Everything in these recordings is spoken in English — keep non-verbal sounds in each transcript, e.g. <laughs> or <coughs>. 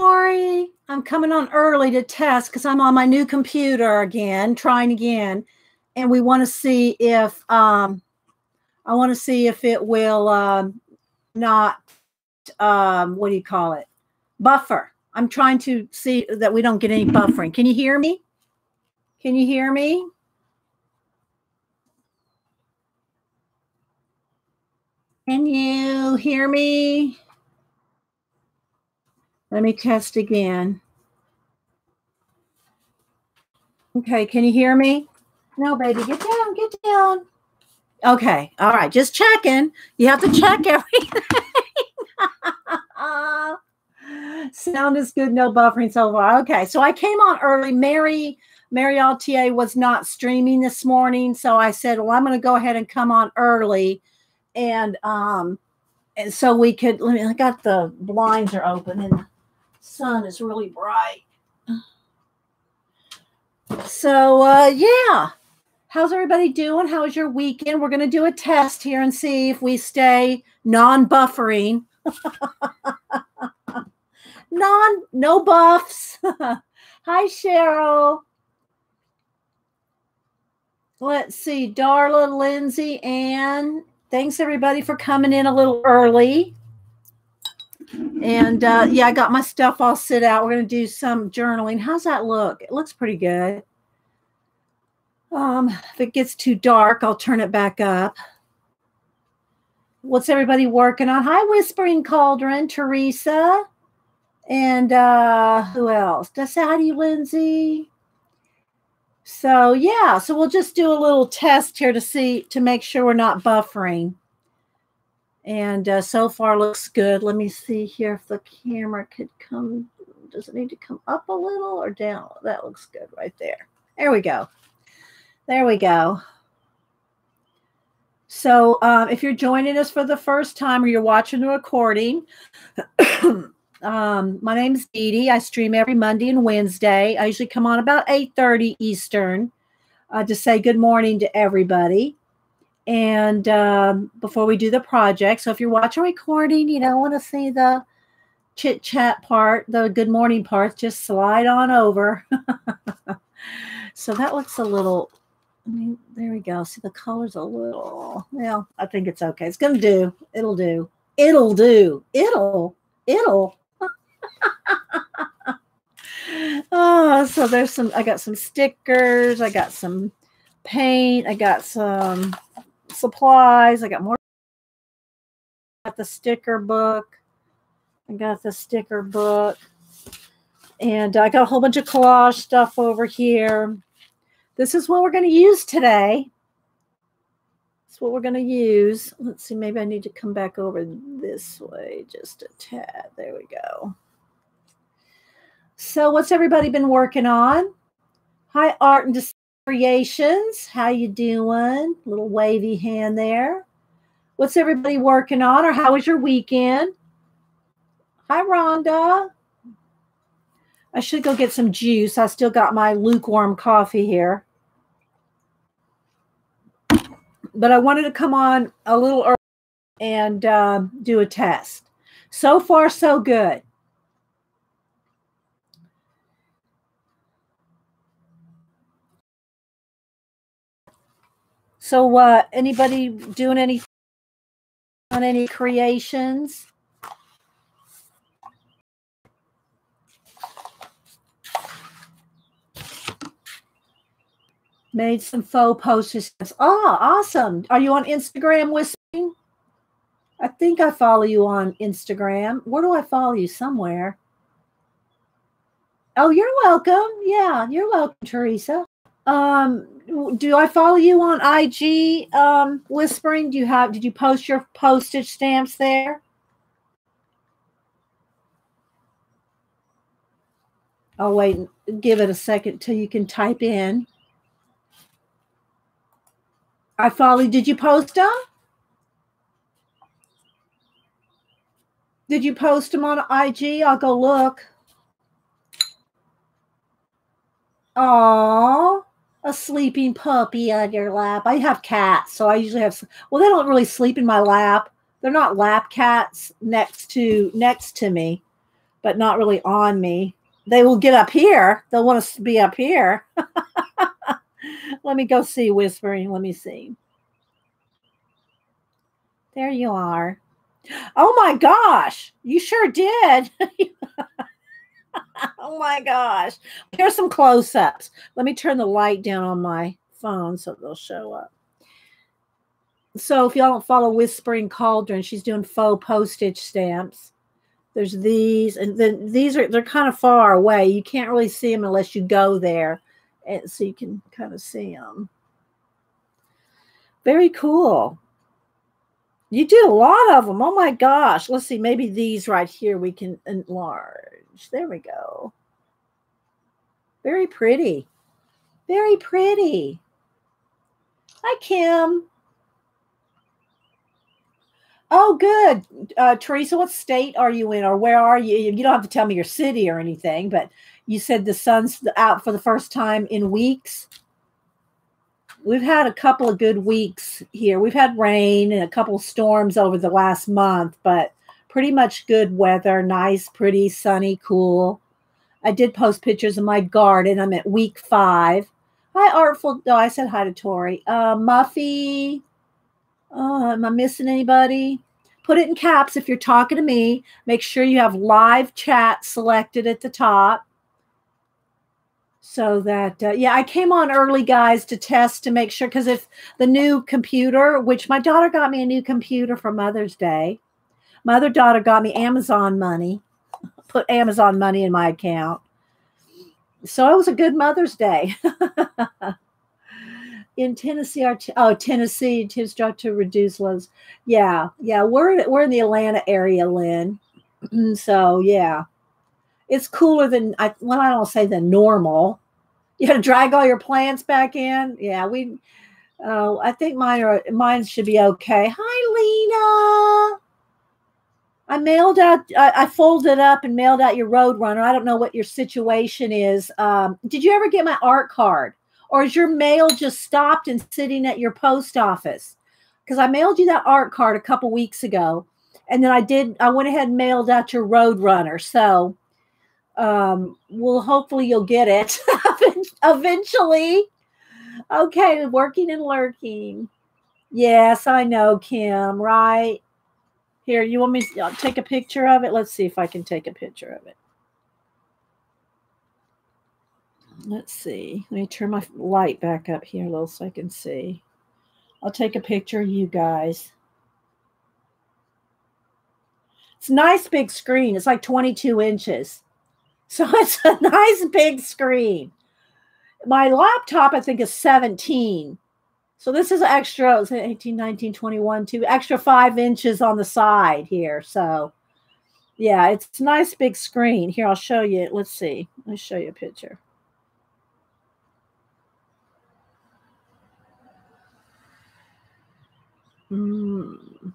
sorry. I'm coming on early to test because I'm on my new computer again, trying again. And we want to see if um I want to see if it will um not um what do you call it? Buffer. I'm trying to see that we don't get any buffering. Can you hear me? Can you hear me? Can you hear me? Let me test again. Okay, can you hear me? No, baby, get down, get down. Okay, all right, just checking. You have to check <laughs> everything. <laughs> Sound is good, no buffering so far. Okay, so I came on early. Mary, Mary Altier was not streaming this morning, so I said, "Well, I'm going to go ahead and come on early," and um, and so we could. Let me. I got the blinds are open and sun is really bright. So uh, yeah, how's everybody doing? How was your weekend? We're going to do a test here and see if we stay non-buffering. <laughs> non no buffs. <laughs> Hi Cheryl. Let's see, Darla, Lindsay, and thanks everybody for coming in a little early. And uh, yeah, I got my stuff all set out. We're going to do some journaling. How's that look? It looks pretty good. Um, if it gets too dark, I'll turn it back up. What's everybody working on? Hi, Whispering Cauldron, Teresa. And uh, who else? Hi to you, Lindsay. So yeah, so we'll just do a little test here to see to make sure we're not buffering. And uh, so far looks good. Let me see here if the camera could come. Does it need to come up a little or down? That looks good right there. There we go. There we go. So um, if you're joining us for the first time or you're watching the recording, <coughs> um, my name is Dee Dee. I stream every Monday and Wednesday. I usually come on about 8.30 Eastern uh, to say good morning to everybody and um, before we do the project. So if you're watching recording, you don't want to see the chit chat part, the good morning part, just slide on over. <laughs> so that looks a little. I mean, there we go. See the colors a little. Well, I think it's okay. It's gonna do. It'll do. It'll do. It'll. It'll. <laughs> oh, so there's some. I got some stickers. I got some paint. I got some supplies. I got more. I got the sticker book. I got the sticker book. And I got a whole bunch of collage stuff over here. This is what we're going to use today. That's what we're going to use. Let's see, maybe I need to come back over this way just a tad. There we go. So what's everybody been working on? Hi, Art and Creations. How you doing? Little wavy hand there. What's everybody working on or how was your weekend? Hi, Rhonda. I should go get some juice. I still got my lukewarm coffee here. But I wanted to come on a little early and uh, do a test. So far, so good. So, uh, anybody doing any on any creations? Made some faux posters. Oh, awesome. Are you on Instagram whispering? I think I follow you on Instagram. Where do I follow you? Somewhere. Oh, you're welcome. Yeah, you're welcome, Teresa. Um, do I follow you on IG? Um, whispering. Do you have? Did you post your postage stamps there? I'll wait. Give it a second till you can type in. I follow. Did you post them? Did you post them on IG? I'll go look. Oh a sleeping puppy on your lap. I have cats, so I usually have. Well, they don't really sleep in my lap. They're not lap cats next to next to me, but not really on me. They will get up here. They'll want to be up here. <laughs> Let me go see whispering. Let me see. There you are. Oh my gosh, you sure did. <laughs> <laughs> oh my gosh. Here's some close ups. Let me turn the light down on my phone so they'll show up. So, if y'all don't follow Whispering Cauldron, she's doing faux postage stamps. There's these, and then these are they're kind of far away. You can't really see them unless you go there, and so you can kind of see them. Very cool. You did a lot of them. Oh my gosh. Let's see. Maybe these right here we can enlarge. There we go. Very pretty. Very pretty. Hi, Kim. Oh, good. Uh, Teresa, what state are you in or where are you? You don't have to tell me your city or anything, but you said the sun's out for the first time in weeks we've had a couple of good weeks here. We've had rain and a couple storms over the last month, but pretty much good weather, nice, pretty, sunny, cool. I did post pictures of my garden. I'm at week five. Hi, Artful. Oh, I said hi to Tori. Uh, Muffy. Oh, am I missing anybody? Put it in caps if you're talking to me. Make sure you have live chat selected at the top so that uh, yeah i came on early guys to test to make sure because if the new computer which my daughter got me a new computer for mother's day my other daughter got me amazon money put amazon money in my account so it was a good mother's day <laughs> in tennessee our oh tennessee tips drop to reduce lows yeah yeah we're we're in the atlanta area lynn <clears throat> so yeah it's cooler than I well, I don't say the normal. You got to drag all your plants back in. Yeah, we. Uh, I think mine are mine should be okay. Hi, Lena. I mailed out. I, I, folded up and mailed out your Roadrunner. I don't know what your situation is. Um, did you ever get my art card, or is your mail just stopped and sitting at your post office? Because I mailed you that art card a couple weeks ago, and then I did. I went ahead and mailed out your Roadrunner. So um, well, hopefully you'll get it <laughs> eventually. Okay, working and lurking. Yes, I know, Kim, right? Here, you want me to uh, take a picture of it? Let's see if I can take a picture of it. Let's see. Let me turn my light back up here a little so I can see. I'll take a picture of you guys. It's a nice big screen. It's like 22 inches. <laughs> So it's a nice big screen. My laptop, I think, is 17. So this is extra, it 18, 19, 21, two extra five inches on the side here. So yeah, it's a nice big screen. Here, I'll show you. Let's see. Let me show you a picture. Mm.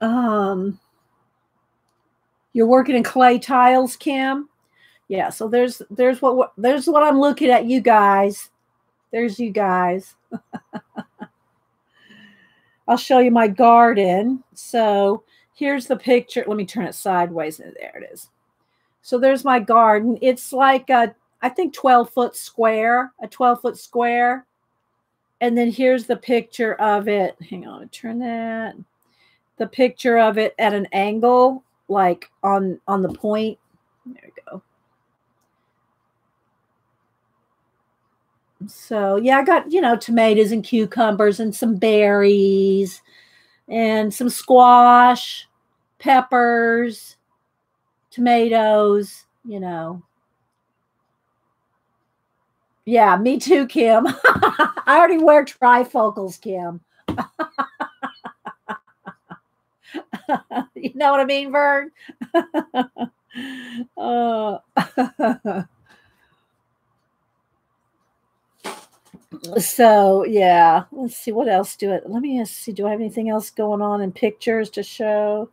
um you're working in clay tiles kim? Yeah so there's there's what, there's what i'm looking at you guys. There's you guys. <laughs> I'll show you my garden. So here's the picture. Let me turn it sideways. There it is. So there's my garden. It's like a i think 12 foot square a 12 foot square. And then here's the picture of it. Hang on turn that. The picture of it at an angle, like on on the point. There we go. So yeah, I got you know tomatoes and cucumbers and some berries and some squash, peppers, tomatoes, you know. Yeah, me too, Kim. <laughs> I already wear trifocals, Kim. <laughs> <laughs> you know what I mean, Vern? <laughs> uh, <laughs> so yeah, let's see what else do it. Let me see. Do I have anything else going on in pictures to show?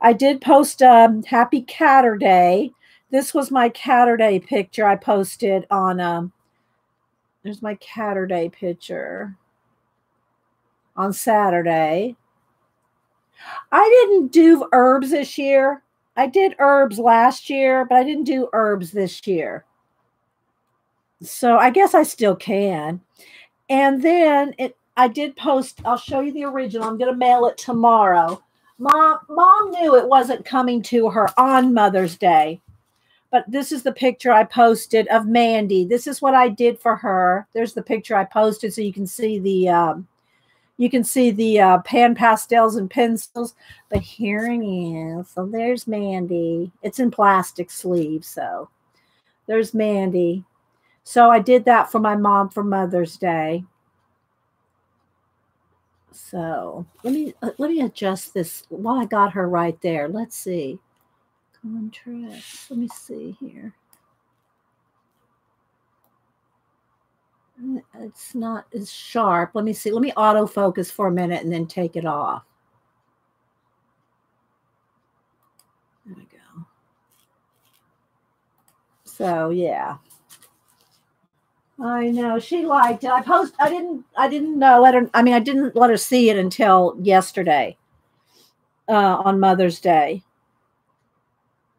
I did post um happy Catterday. This was my Catterday picture I posted on um there's my Catterday picture. on Saturday. I didn't do herbs this year. I did herbs last year, but I didn't do herbs this year. So I guess I still can. And then it I did post, I'll show you the original. I'm going to mail it tomorrow. Mom mom knew it wasn't coming to her on Mother's Day. But this is the picture I posted of Mandy. This is what I did for her. There's the picture I posted so you can see the um, you can see the uh, pan pastels and pencils. But here it is. So there's Mandy. It's in plastic sleeves. So there's Mandy. So I did that for my mom for Mother's Day. So let me uh, let me adjust this while I got her right there. Let's see. Contrast. Let me see here. It's not as sharp. Let me see. Let me autofocus for a minute and then take it off. There we go. So yeah. I know she liked it. I post. I didn't. I didn't uh, let her. I mean, I didn't let her see it until yesterday, uh, on Mother's Day.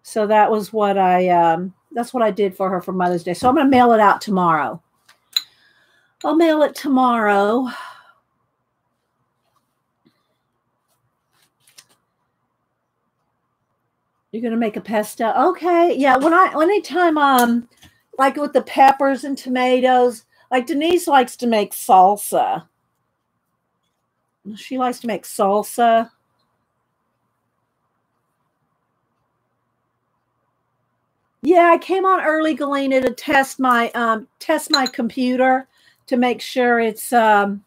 So that was what I. Um, that's what I did for her for Mother's Day. So I'm going to mail it out tomorrow. I'll mail it tomorrow. You're to make a pesto. Okay. Yeah. When I anytime um like with the peppers and tomatoes. Like Denise likes to make salsa. She likes to make salsa. Yeah, I came on early, Galena, to test my um, test my computer to make sure it's um,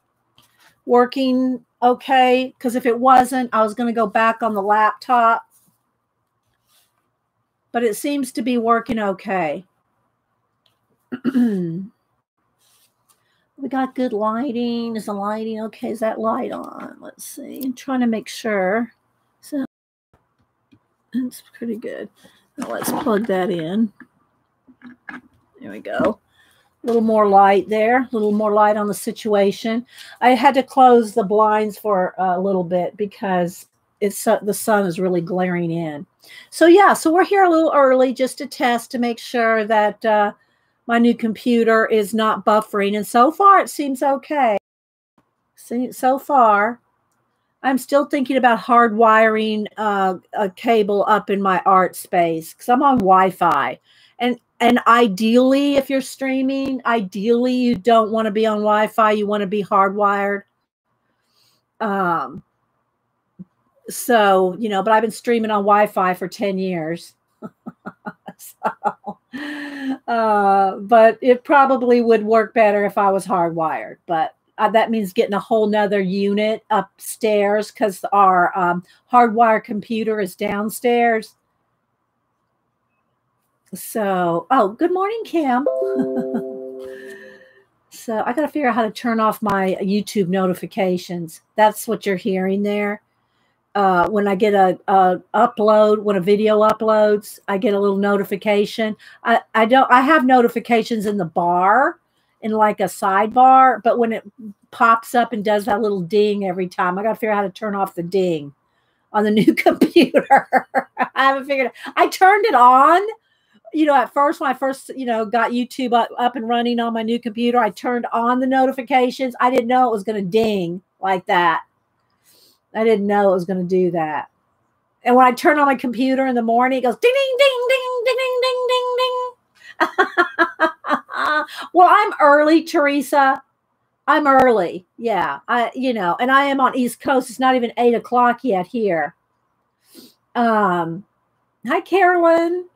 working okay. Because if it wasn't, I was going to go back on the laptop. But it seems to be working okay. <clears throat> we got good lighting. Is the lighting okay? Is that light on? Let's see. I'm trying to make sure. So <clears throat> that's pretty good. Now let's plug that in. There we go. A little more light there, a little more light on the situation. I had to close the blinds for a little bit because it's uh, the sun is really glaring in. So yeah, so we're here a little early just to test to make sure that uh, my new computer is not buffering. And so far, it seems okay. So far, I'm still thinking about hardwiring uh, a cable up in my art space because I'm on Wi-Fi. And and ideally, if you're streaming, ideally you don't want to be on Wi-Fi. You want to be hardwired. Um. So you know, but I've been streaming on Wi-Fi for ten years. <laughs> so, uh, but it probably would work better if I was hardwired. But uh, that means getting a whole nother unit upstairs because our um, hardwire computer is downstairs. So, oh, good morning, Kim. so I got to figure out how to turn off my YouTube notifications. That's what you're hearing there uh, when I get a, a, upload, when a video uploads, I get a little notification. I, I don't I have notifications in the bar in like a sidebar, but when it pops up and does that little ding every time, I gotta figure out how to turn off the ding on the <laughs> new computer. I haven't figured it. I turned it on. You know, at first when I first, you know, got YouTube up, up and running on my new computer, I turned on the notifications. I didn't know it was gonna ding like that I didn't know it was going to do that. And when I turn on my computer in the morning, it goes ding, ding, ding, ding, ding, ding, ding, ding, ding. <laughs> well, I'm early, Teresa. I'm early. Yeah. I, you know, and I am on East Coast. It's not even eight o'clock yet here. Um, hi, Carolyn.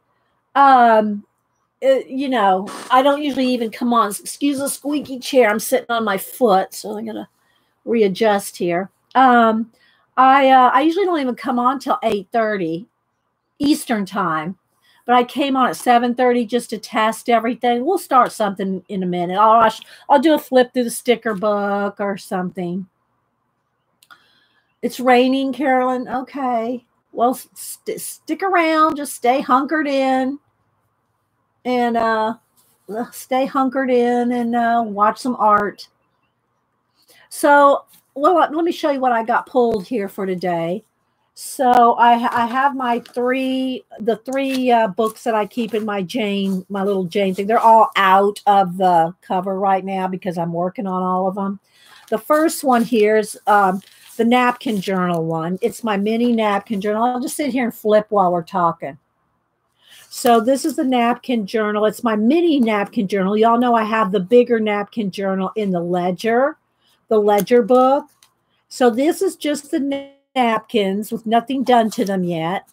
Um, uh, you know, I don't usually even come on. Excuse the squeaky chair. I'm sitting on my foot, so I'm gonna readjust here. Um, I uh, I usually don't even come on till eight thirty Eastern time, but I came on at seven thirty just to test everything. We'll start something in a minute. I'll I'll do a flip through the sticker book or something. It's raining, Carolyn. Okay. Well, st- stick around. Just stay hunkered in, and uh, stay hunkered in and uh, watch some art. So well, let me show you what I got pulled here for today. So I, I have my three, the three uh, books that I keep in my Jane, my little Jane thing. They're all out of the cover right now because I'm working on all of them. The first one here is um, the napkin journal one. It's my mini napkin journal. I'll just sit here and flip while we're talking. So this is the napkin journal. It's my mini napkin journal. Y'all know I have the bigger napkin journal in the ledger, the ledger book. So this is just the napkins with nothing done to them yet.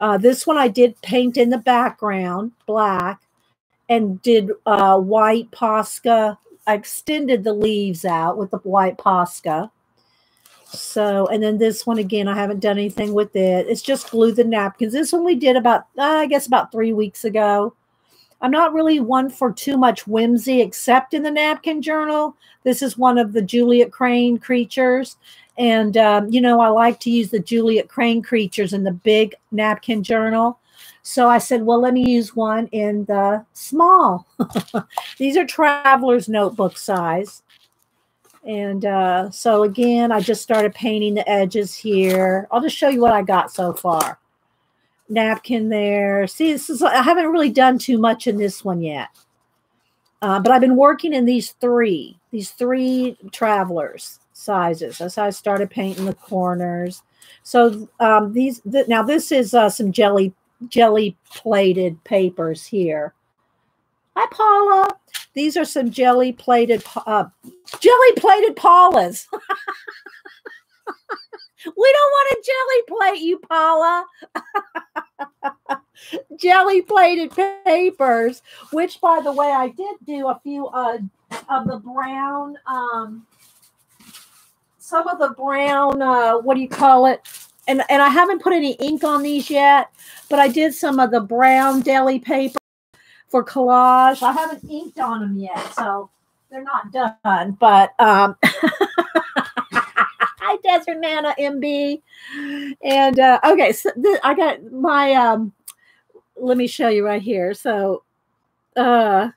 Uh, this one I did paint in the background, black, and did uh, white Posca. I extended the leaves out with the white Posca. So, and then this one again, I haven't done anything with it. It's just glue the napkins. This one we did about, uh, I guess, about three weeks ago. I'm not really one for too much whimsy, except in the napkin journal. This is one of the Juliette Crane creatures. And, um, you know, I like to use the Juliette Crane creatures in the big napkin journal. So I said, well, let me use one in the small. <laughs> These are traveler's notebook size. And uh, so again, I just started painting the edges here. I'll just show you what I got so far. Napkin there. See, this is I haven't really done too much in this one yet. Uh, but I've been working in these three, these three travelers sizes. That's how I started painting the corners. So um, these th now this is uh, some jelly jelly plated papers here. Hi, Paula. These are some jelly plated uh, jelly plated Paulas. <laughs> we don't want a jelly plate, you Paula. <laughs> jelly plated papers, which, by the way, I did do a few uh, of the brown um, some of the brown, uh, what do you call it? And, and I haven't put any ink on these yet, but I did some of the brown deli paper for collage. I haven't inked on them yet, so they're not done. But um, <laughs> hi, Desert Nana MB. And uh, okay, so I got my. Um, let me show you right here. So, uh,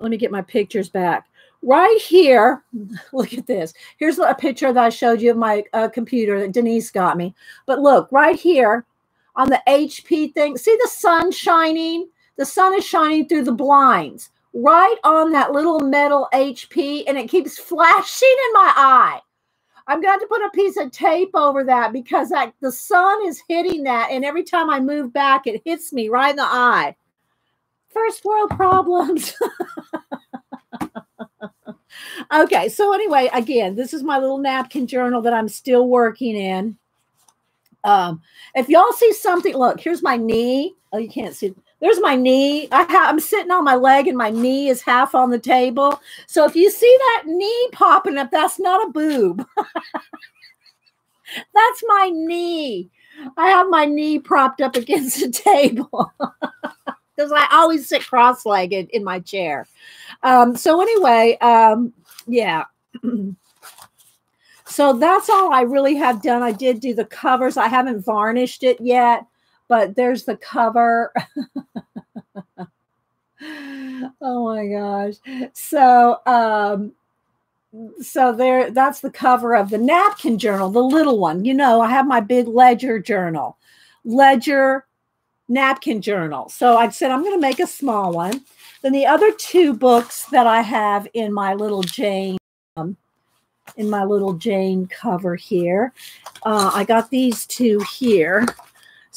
let me get my pictures back right here, <laughs> look at this. Here's a picture that I showed you of my uh, computer that Denise got me. But look, right here on the HP thing, see the sun shining? The sun is shining through the blinds right on that little metal HP, and it keeps flashing in my eye. I'm going to put a piece of tape over that because the sun is hitting that, and every time I move back, it hits me right in the eye. First world problems. <laughs> okay, so anyway, again, this is my little napkin journal that I'm still working in. Um, if y'all see something, look, here's my knee. Oh, you can't see. There's my knee. I ha- I'm sitting on my leg and my knee is half on the table. So if you see that knee popping up, that's not a boob. <laughs> that's my knee. I have my knee propped up against the table <laughs> because I always sit cross legged in my chair. Um, so anyway, um, yeah. <clears throat> so that's all I really have done. I did do the covers. I haven't varnished it yet, but there's the cover. <laughs> oh my gosh. So um so there that's the cover of the napkin journal, the little one. You know, I have my big ledger journal. Ledger napkin journal. So I said I'm going to make a small one. Then the other two books that I have in my little Jane, um, in my little Jane cover here, uh, I got these two here.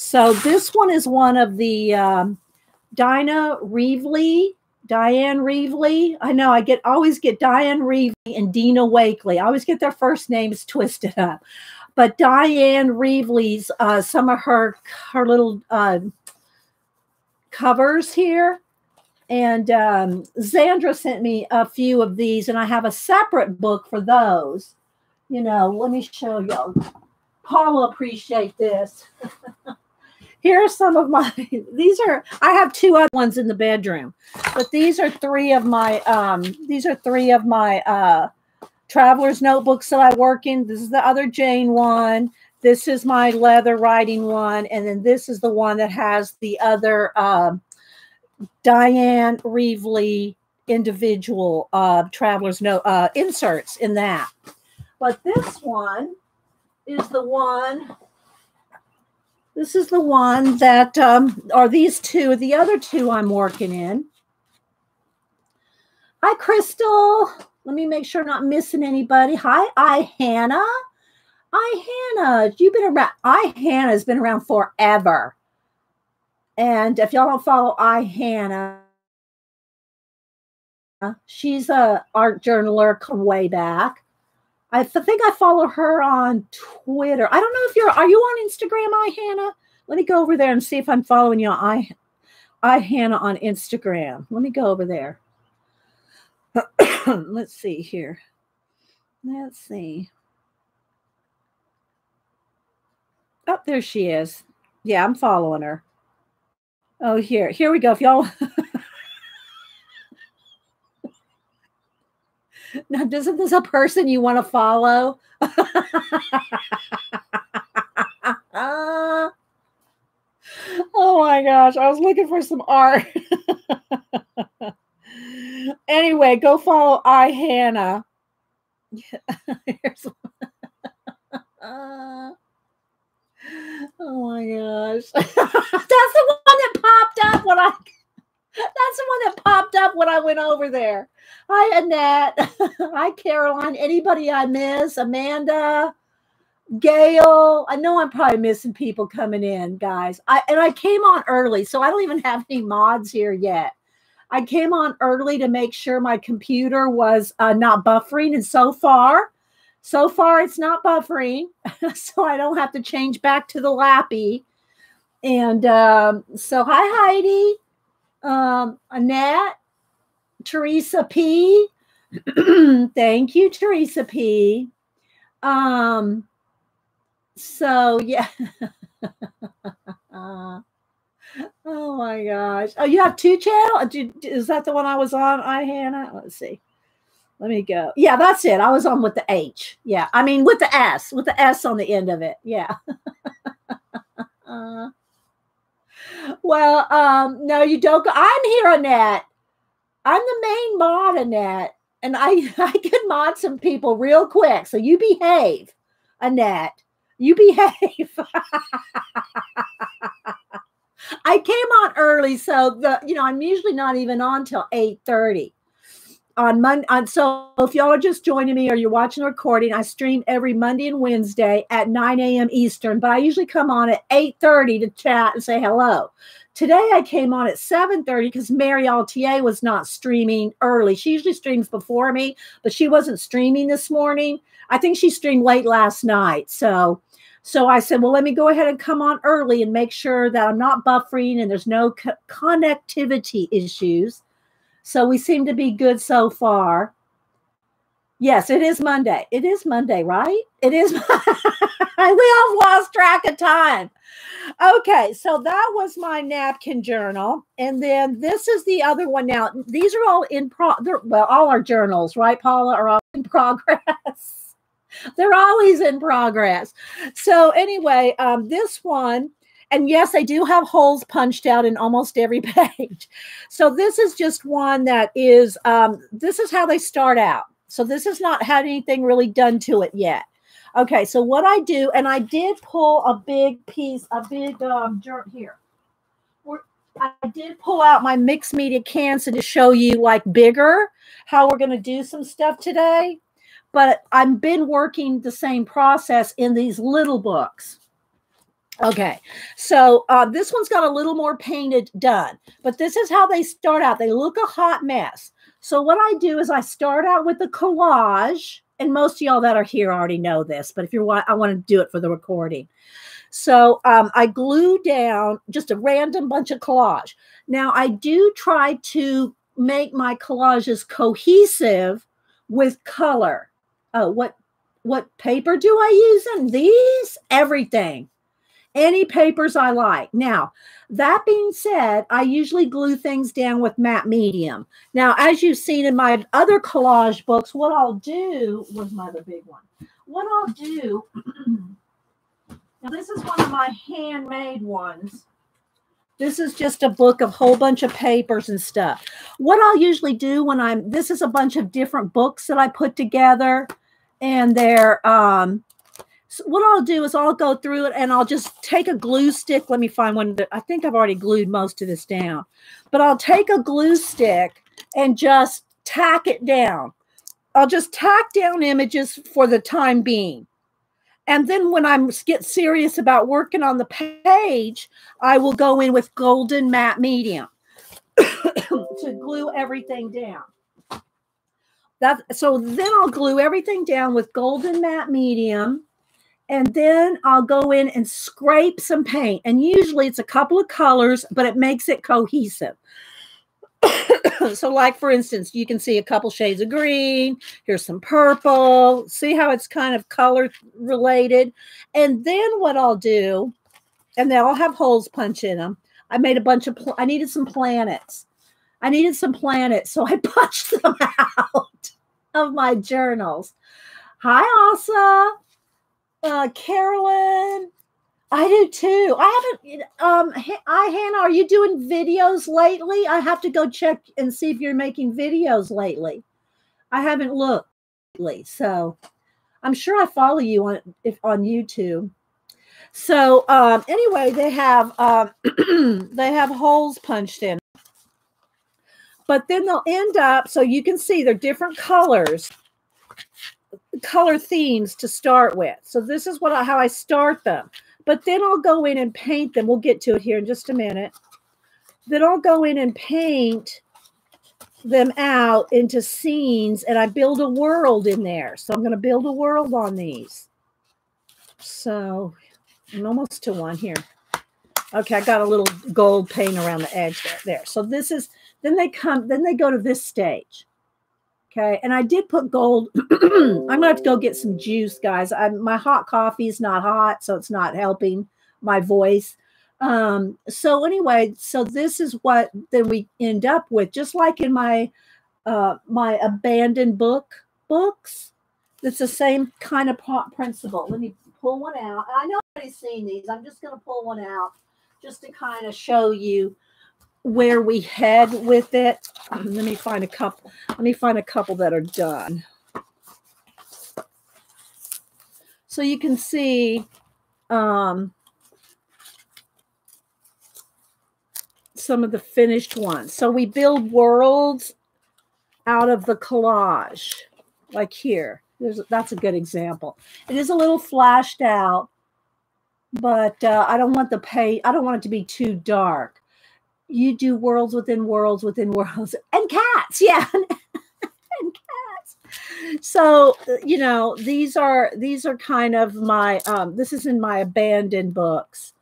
So this one is one of the um, Dinah Reaveley, Dyan Reaveley. I know I get always get Dyan Reaveley and Dina Wakley. I always get their first names <laughs> twisted up. But Dyan Reaveley's uh, some of her her little uh, covers here and um, Zandra sent me a few of these, and I have a separate book for those. You know, let me show y'all. Paul will appreciate this. <laughs> Here are some of my, <laughs> these are, I have two other ones in the bedroom, but these are three of my, um, these are three of my uh, traveler's notebooks that I work in. This is the other Jane one. This is my leather writing one. And then this is the one that has the other, um, Dyan Reaveley individual uh, travelers no uh, inserts in that. But this one is the one. This is the one that, um, or these two, the other two I'm working in. Hi, Crystal. Let me make sure I'm not missing anybody. Hi, I Hannah. I Hannah. You've been around. I Hannah has been around forever. And if y'all don't follow I Hannah, she's a art journaler way back. I think I follow her on Twitter. I don't know if you're. Are you on Instagram, I Hannah? Let me go over there and see if I'm following you. I, I Hannah on Instagram. Let me go over there. <clears throat> Let's see here. Let's see. Oh, there she is. Yeah, I'm following her. Oh, here, here we go. If y'all <laughs> <laughs> now, isn't this a person you want to follow? <laughs> oh my gosh, I was looking for some art. <laughs> anyway, go follow I Hannah. Uh, oh my gosh. That's the one that popped up when I that's the one that popped up when I went over there. Hi, Annette. <laughs> Hi, Caroline. Anybody I miss? Amanda, Gail. I know I'm probably missing people coming in, guys. I and I came on early, so I don't even have any mods here yet. I came on early to make sure my computer was uh, not buffering, and so far, so far it's not buffering, <laughs> so I don't have to change back to the lappy. And um, so, hi Heidi, um, Annette, Teresa P. <clears throat> Thank you, Teresa P. Um, so yeah. uh, <laughs> Oh my gosh. Oh, you have two channels? Is that the one I was on? I Hannah. Let's see. Let me go. Yeah, that's it. I was on with the H. Yeah. I mean with the S, with the S on the end of it. Yeah. <laughs> uh, well, um, no, you don't go. I'm here, Annette. I'm the main mod, Annette. And I, <laughs> I can mod some people real quick. So you behave, Annette. You behave. <laughs> I came on early, so the you know I'm usually not even on till eight thirty on Monday. On, so if y'all are just joining me or you're watching the recording, I stream every Monday and Wednesday at 9 a.m. Eastern, but I usually come on at 8:30 to chat and say hello. Today I came on at 7:30 because Mary Altier was not streaming early. She usually streams before me, but she wasn't streaming this morning. I think she streamed late last night. So so I said, well, let me go ahead and come on early and make sure that I'm not buffering and there's no co- connectivity issues. So we seem to be good so far. Yes, it is Monday. It is Monday, right? It is. <laughs> we all lost track of time. Okay, so that was my napkin journal, and then this is the other one. Now these are all in pro. Well, all our journals, right, Paula, are all in <laughs> progress. They're always in progress. So anyway, um, this one, and yes, I do have holes punched out in almost every <laughs> page. So this is just one that is, um, this is how they start out. So this has not had anything really done to it yet. Okay, so what I do, and I did pull a big piece, a big um, here. I did pull out my mixed media Canson to show you like bigger how we're going to do some stuff today but I've been working the same process in these little books. Okay, so uh, this one's got a little more painted done, but this is how they start out. They look a hot mess. So what I do is I start out with the collage, and most of y'all that are here already know this, but if you're, I want to do it for the recording. So um, I glue down just a random bunch of collage. Now I do try to make my collages cohesive with color oh, what what paper do I use in these? Everything. Any papers I like. Now, that being said, I usually glue things down with matte medium. Now, as you've seen in my other collage books, what I'll do was my other big one. What I'll do, <clears throat> now this is one of my handmade ones. This is just a book of whole bunch of papers and stuff. What I'll usually do when I'm, this is a bunch of different books that I put together and they're um so what I'll do is I'll go through it and I'll just take a glue stick. Let me find one that I think I've already glued most of this down, but I'll take a glue stick and just tack it down. I'll just tack down images for the time being. And then when I'm get serious about working on the page, I will go in with golden matte medium <coughs> to glue everything down. That so then I'll glue everything down with golden matte medium and then I'll go in and scrape some paint. And usually it's a couple of colors, but it makes it cohesive. <coughs> so, like for instance, you can see a couple shades of green. Here's some purple. See how it's kind of color related. And then what I'll do, and they all have holes punch in them. I made a bunch of, I needed some planets. I needed some planets. So I <laughs> punched them out of my journals. Hi, Asa uh, Carolyn. I do too. I haven't. Um, I Hannah, are you doing videos lately? I have to go check and see if you're making videos lately. I haven't looked lately, so I'm sure I follow you on if on YouTube. So um, anyway, they have um, <clears throat> they have holes punched in, but then they'll end up so you can see they're different colors color themes to start with. So this is what I, how I start them. But then I'll go in and paint them. We'll get to it here in just a minute. Then I'll go in and paint them out into scenes and I build a world in there. So I'm going to build a world on these. So I'm almost to one here. Okay, I got a little gold paint around the edge there. There. So this is then they come then they go to this stage. Okay. And I did put gold. <clears throat> I'm going to have to go get some juice, guys. I, my hot coffee is not hot, so it's not helping my voice. Um, so anyway, so this is what then we end up with, just like in my uh, my abandoned book books. It's the same kind of principle. Let me pull one out. I know nobody's seen these. I'm just going to pull one out just to kind of show you where we head with it. Let me find a couple. Let me find a couple that are done. So you can see um, some of the finished ones. So we build worlds out of the collage, like here. There's, that's a good example. It is a little flashed out, but uh, I don't want the paint. I don't want it to be too dark you do worlds within worlds within worlds <laughs> and cats yeah <laughs> and cats. So you know these are these are kind of my um this is in my abandoned books.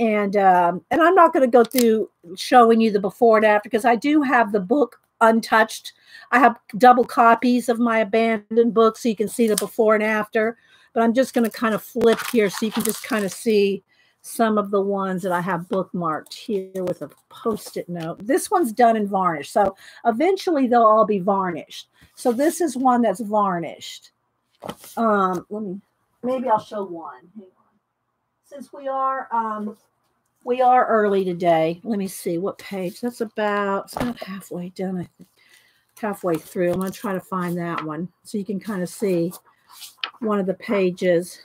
And um and i'm not going to go through showing you the before and after because i do have the book untouched. I have double copies of my abandoned book so you can see the before and after but i'm just going to kind of flip here so you can just kind of see some of the ones that I have bookmarked here with a post-it note. This one's done in varnish. So eventually they'll all be varnished. So this is one that's varnished. Um, let me, maybe I'll show one. On. Since we are, um, we are early today. Let me see what page. That's about, it's about halfway done, I think. Halfway through. I'm going to try to find that one so you can kind of see one of the pages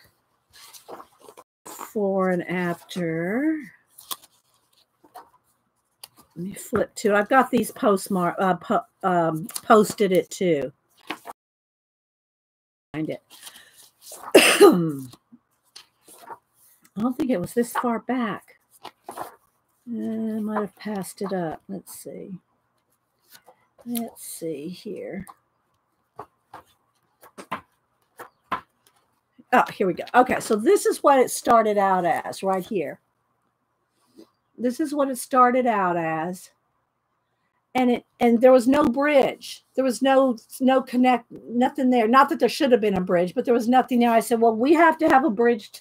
before and after. Let me flip to. I've got these postmark uh, po um, posted it too. Find it. <clears throat> I don't think it was this far back. I might have passed it up. Let's see. Let's see here. Oh, here we go. Okay, so this is what it started out as right here. This is what it started out as. And it and there was no bridge. There was no no connect nothing there. Not that there should have been a bridge, but there was nothing there. I said, "Well, we have to have a bridge.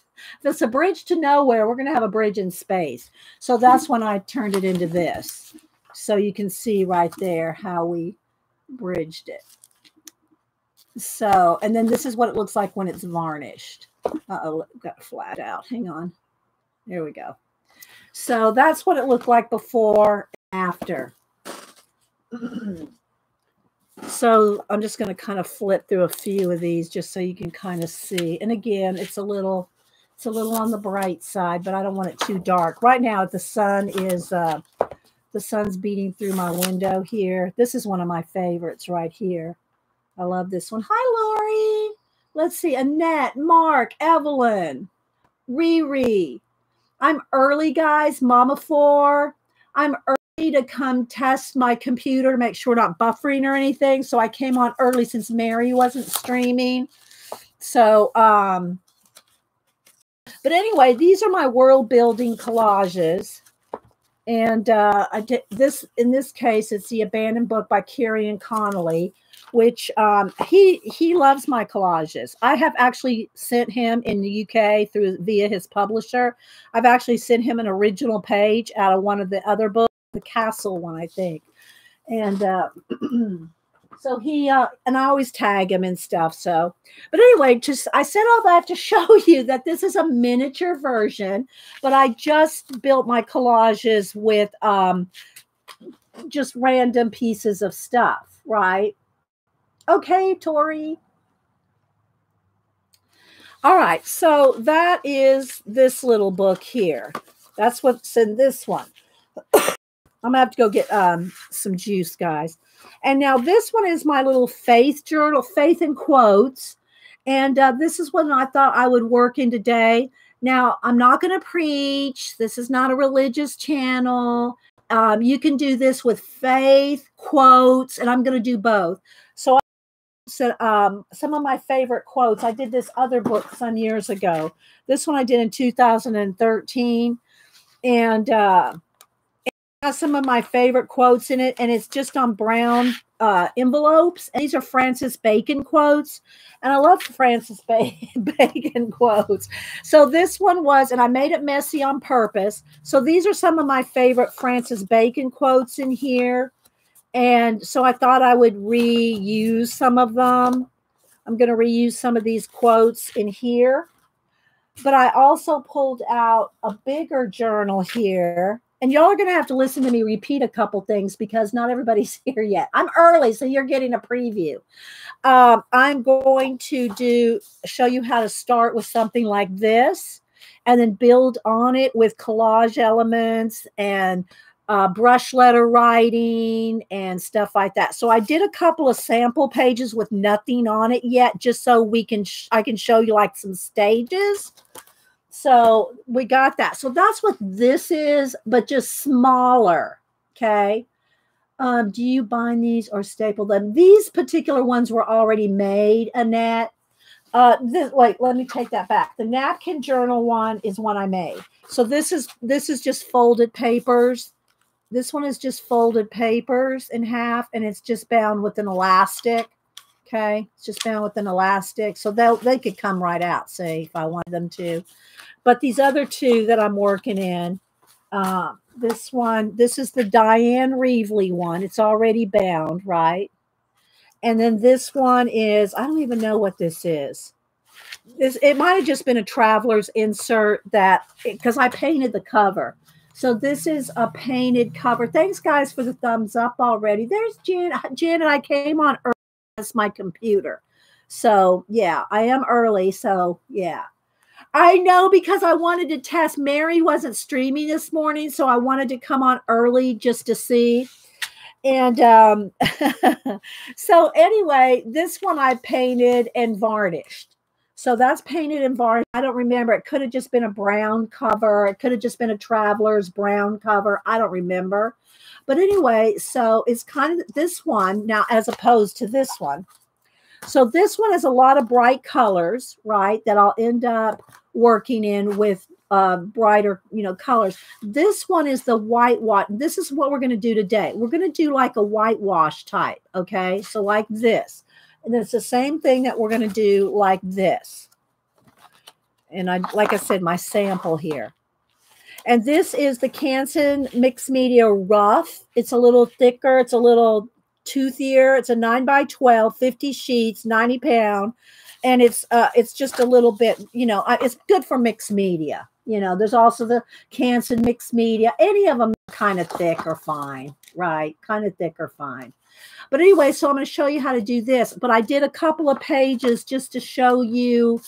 If a bridge to nowhere, we're going to have a bridge in space." So that's when I turned it into this. So you can see right there how we bridged it. So, and then this is what it looks like when it's varnished. Uh-oh, got flat out. Hang on. There we go. So that's what it looked like before after. <clears throat> so I'm just going to kind of flip through a few of these just so you can kind of see. And again, it's a little it's a little on the bright side, but I don't want it too dark. Right now, the sun is uh, the sun's beating through my window here. This is one of my favorites right here. I love this one. Hi, Lori. Let's see. Annette, Mark, Evelyn, Riri. I'm early, guys. Mama Four. I'm early to come test my computer to make sure not buffering or anything. So I came on early since Mary wasn't streaming. So, um, but anyway, these are my world building collages. And uh, I did this in this case, it's the abandoned book by Carrie and Connolly, which um, he he loves my collages. I have actually sent him in the UK through via his publisher. I've actually sent him an original page out of one of the other books, the Castle one, I think. And uh, <clears throat> So he uh, and I always tag him and stuff. So, but anyway, just I said all that to <laughs> show you that this is a miniature version, but I just built my collages with um, just random pieces of stuff, right? Okay, Tori. All right, so that is this little book here. That's what's in this one. <coughs> I'm gonna have to go get um, some juice, guys. And now this one is my little faith journal, faith in quotes. And uh, this is what I thought I would work in today. Now, I'm not going to preach. This is not a religious channel. Um, you can do this with faith, quotes, and I'm going to do both. So, Said um, some of my favorite quotes. I did this other book some years ago. This one I did in 2013. And uh, has some of my favorite quotes in it, and it's just on brown uh, envelopes. And these are Francis Bacon quotes, and I love Francis <laughs> Bacon quotes. So this one was, and I made it messy on purpose. So these are some of my favorite Francis Bacon quotes in here, and so I thought I would reuse some of them. I'm going to reuse some of these quotes in here. But I also pulled out a bigger journal here and y'all are going to have to listen to me repeat a couple things because not everybody's <laughs> here yet. I'm early, so you're getting a preview. Um, I'm going to do show you how to start with something like this, and then build on it with collage elements and uh, brush letter writing and stuff like that. So I did a couple of sample pages with nothing on it yet, just so we can I can show you like some stages so we got that. So that's what this is, but just smaller. Okay. Um, do you bind these or staple them? These particular ones were already made, Annette. Uh, this, wait, let me take that back. The napkin journal one is one I made. So this is this is just folded papers. This one is just folded papers in half, and it's just bound with an elastic. Okay, it's just bound with an elastic, so they they could come right out. Say if I wanted them to. But these other two that I'm working in, uh, this one, this is the Dyan Reaveley one. It's already bound, right? And then this one is, I don't even know what this is. This, it might have just been a traveler's insert that, because I painted the cover. So this is a painted cover. Thanks, guys, for the thumbs up already. There's Jan. Jan and I came on early. That's my computer. So, yeah, I am early. So, yeah. I know because I wanted to test. Mary wasn't streaming this morning, so I wanted to come on early just to see. And um, <laughs> so, anyway, this one I painted and varnished. So that's painted in varnish. I don't remember. It could have just been a brown cover. It could have just been a traveler's brown cover. I don't remember. But anyway, so it's kind of this one now as opposed to this one. So this one has a lot of bright colors, right? That I'll end up working in with uh, brighter, you know, colors. This one is the whitewash. This is what we're going to do today. We're going to do like a whitewash type. Okay. So like this. And it's the same thing that we're going to do like this. And I, like I said, my sample here. And this is the Canson Mixed Media Rough. It's a little thicker. It's a little toothier. It's a 9 by 12, 50 sheets, 90 pound. And it's uh, it's just a little bit, you know, it's good for mixed media. You know, there's also the Canson mixed media. Any of them kind of thick or fine, right? Kind of thick or fine. But anyway, so I'm going to show you how to do this. But I did a couple of pages just to show you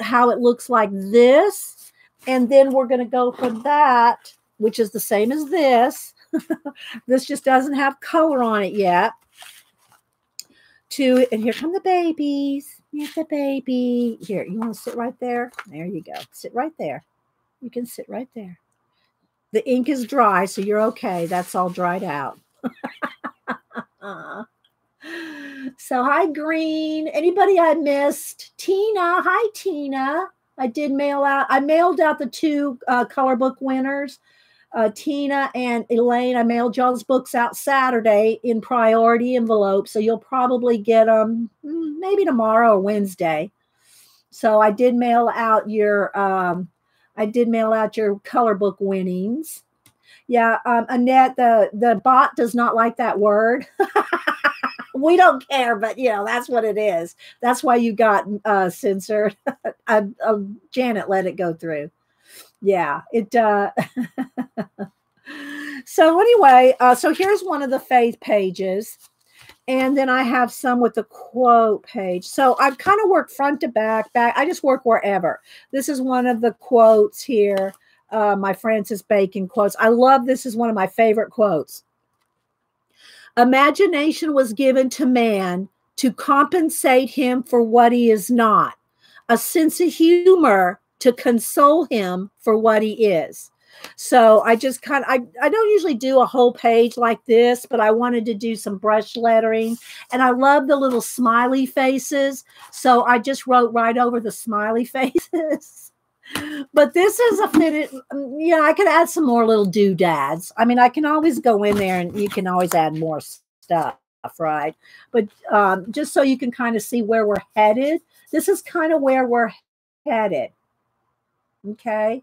how it looks like this. And then we're going to go from that, which is the same as this. <laughs> this just doesn't have color on it yet. To, and here come the babies. Here's the baby. Here, you want to sit right there? There you go. Sit right there. You can sit right there. The ink is dry, so you're okay. That's all dried out. <laughs> <laughs> so hi, Green. Anybody I missed? Tina. Hi, Tina. I did mail out. I mailed out the two uh, color book winners uh, Tina and Elaine. I mailed y'all's books out Saturday in priority envelopes, so you'll probably get them mm, maybe tomorrow or Wednesday. So I did mail out your um, I did mail out your color book winnings. Yeah, um, Annette, the the bot does not like that word. <laughs> we don't care, but you know that's what it is. That's why you got uh, censored. uh, <laughs> uh, Janet let it go through yeah, it. Uh, <laughs> so anyway, uh, so here's one of the faith pages. And then I have some with the quote page. So I've kind of worked front to back, back. I just work wherever. This is one of the quotes here. Uh, my Francis Bacon quotes. I love this is one of my favorite quotes. Imagination was given to man to compensate him for what he is not. A sense of humor to console him for what he is. So I just kind of I, I don't usually do a whole page like this, but I wanted to do some brush lettering and I love the little smiley faces. So I just wrote right over the smiley <laughs> faces. But this is a fitted yeah, I could add some more little doodads. I mean, I can always go in there and you can always add more stuff, right? But um, just so you can kind of see where we're headed, this is kind of where we're headed. Okay.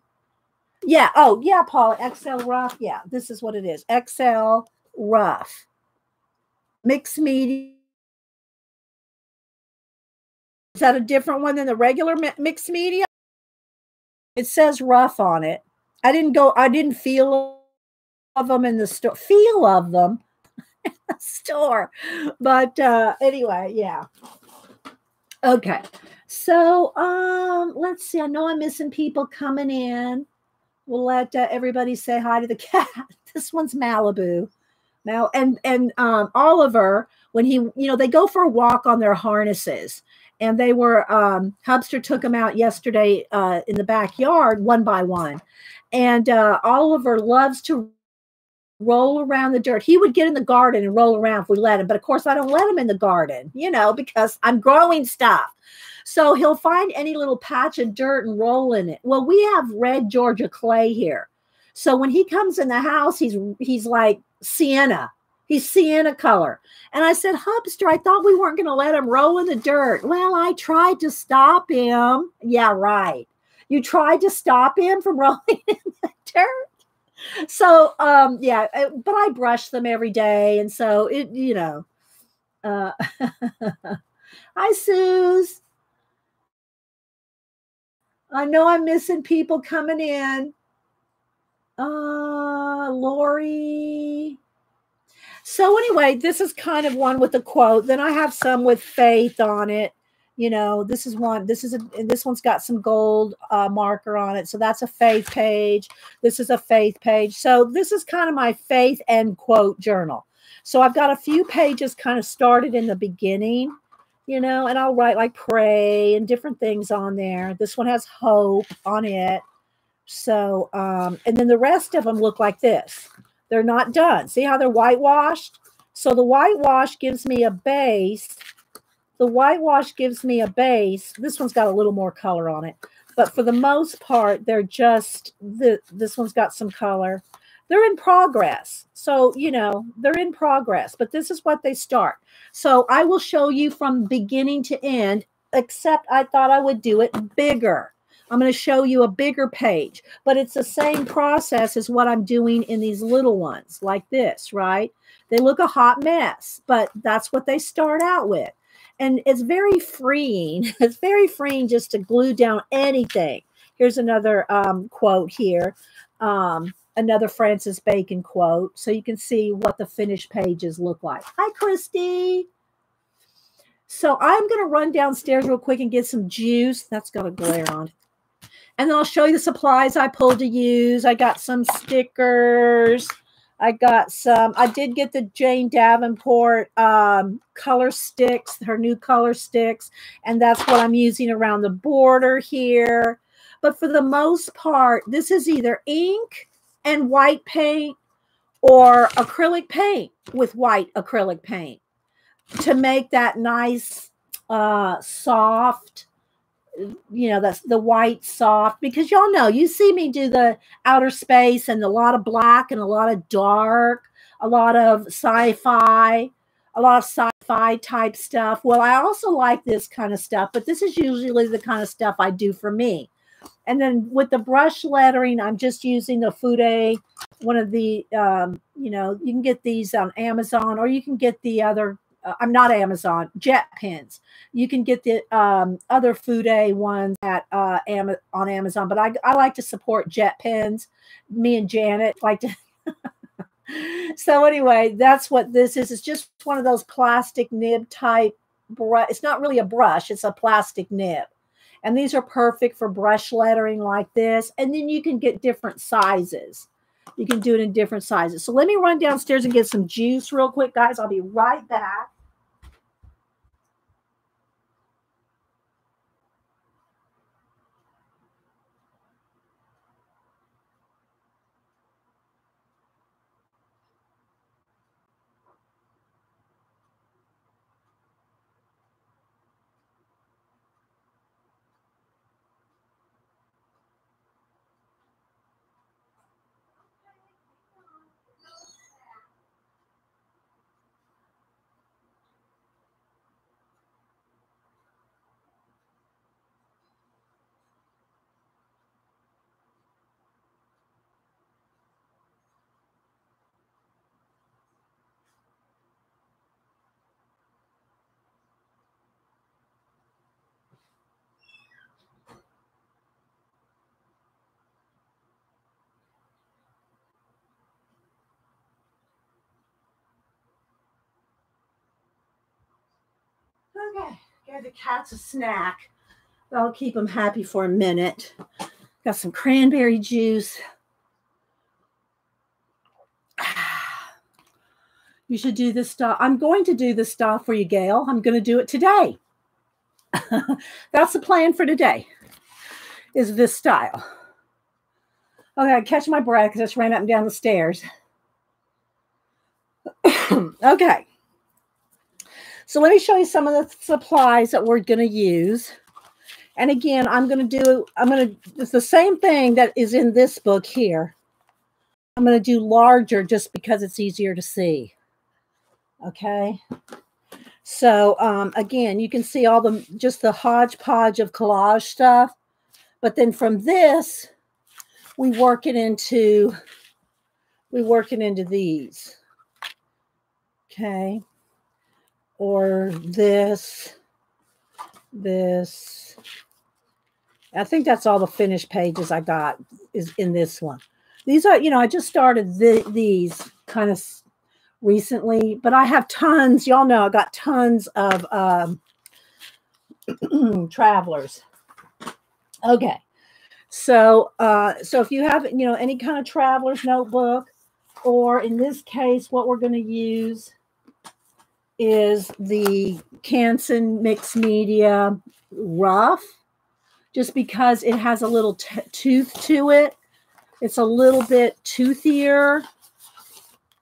Yeah. Oh, yeah, Paul. XL rough. Yeah, this is what it is. XL rough. Mixed media. Is that a different one than the regular mi mixed media? It says rough on it. I didn't go, I didn't feel of them in the store, feel of them <laughs> in the store. But uh, anyway, yeah. Okay. So um, let's see. I know I'm missing people coming in. We'll let uh, everybody say hi to the <laughs> cat. this one's Malibu. Now and and um, Oliver when he you know they go for a walk on their harnesses and they were um, Hubster took them out yesterday uh, in the backyard one by one, and uh, Oliver loves to roll around the dirt. He would get in the garden and roll around if we let him, but of course I don't let him in the garden, you know, because I'm growing stuff. So he'll find any little patch of dirt and roll in it. Well, we have red Georgia clay here. So when he comes in the house, he's he's like sienna. He's sienna color. And I said, Hubster, I thought we weren't going to let him roll in the dirt. Well, I tried to stop him. Yeah, right. You tried to stop him from <laughs> rolling in the dirt. So, um, yeah, uh, but I brush them every day. And so it, you know, uh, <laughs> hi, Suze. I know I'm missing people coming in. Uh, Lori. So anyway, this is kind of one with a quote. Then I have some with faith on it. You know, this is one. This is a. This one's got some gold uh, marker on it. So that's a faith page. This is a faith page. So this is kind of my faith and quote journal. So I've got a few pages kind of started in the beginning you know, and I'll write like pray and different things on there. This one has hope on it. So, um, and then the rest of them look like this. They're not done. See how they're whitewashed? So the whitewash gives me a base. The whitewash gives me a base. This one's got a little more color on it. But for the most part, they're just, the, this one's got some color. They're in progress. So, you know, they're in progress, but this is what they start. So I will show you from beginning to end, except I thought I would do it bigger. I'm going to show you a bigger page, but it's the same process as what I'm doing in these little ones like this, right? They look a hot mess, but that's what they start out with. And it's very freeing. <laughs> It's very freeing just to glue down anything. Here's another um, quote here. Um, another Francis Bacon quote so you can see what the finished pages look like. Hi, Christy. So I'm going to run downstairs real quick and get some juice. That's got a glare on. And then I'll show you the supplies I pulled to use. I got some stickers. I got some. I did get the Jane Davenport um, color sticks, her new color sticks, and that's what I'm using around the border here. But for the most part, this is either ink and white paint or acrylic paint with white acrylic paint to make that nice, uh, soft, you know, that's the white soft because y'all know you see me do the outer space and a lot of black and a lot of dark, a lot of sci-fi, a lot of sci-fi type stuff. Well, I also like this kind of stuff, but this is usually the kind of stuff I do for me. And then with the brush lettering, I'm just using the Fude, one of the, um, you know, you can get these on Amazon or you can get the other uh, I'm not Amazon, jet pens. You can get the um, other Fude ones at uh, Am- on Amazon, but I, I like to support JetPens. Me and Janet like to. <laughs> so anyway, that's what this is. It's just one of those plastic nib type brush. It's not really a brush; it's a plastic nib, and these are perfect for brush lettering like this. And then you can get different sizes. You can do it in different sizes. So let me run downstairs and get some juice real quick, guys. I'll be right back. Okay, give the cats a snack. That'll keep them happy for a minute. Got some cranberry juice. <sighs> You should do this stuff. I'm going to do this stuff for you, Gail. I'm going to do it today. <laughs> That's the plan for today. Is this style? Okay, I catch my breath because I just ran up and down the stairs. <coughs> okay. So let me show you some of the supplies that we're going to use. And again, I'm going to do, I'm going to, it's the same thing that is in this book here. I'm going to do larger just because it's easier to see. Okay. So um, again, you can see all the, just the hodgepodge of collage stuff. But then from this, we work it into, we work it into these. Okay or this, this. I think that's all the finished pages I got is in this one. These are, you know, I just started the, these kind of recently, but I have tons. Y'all know I got tons of um, <clears throat> travelers. Okay. So, uh, so if you have, you know, any kind of traveler's notebook, or in this case, what we're going to use is the Canson Mixed Media Rough, just because it has a little tooth to it. It's a little bit toothier.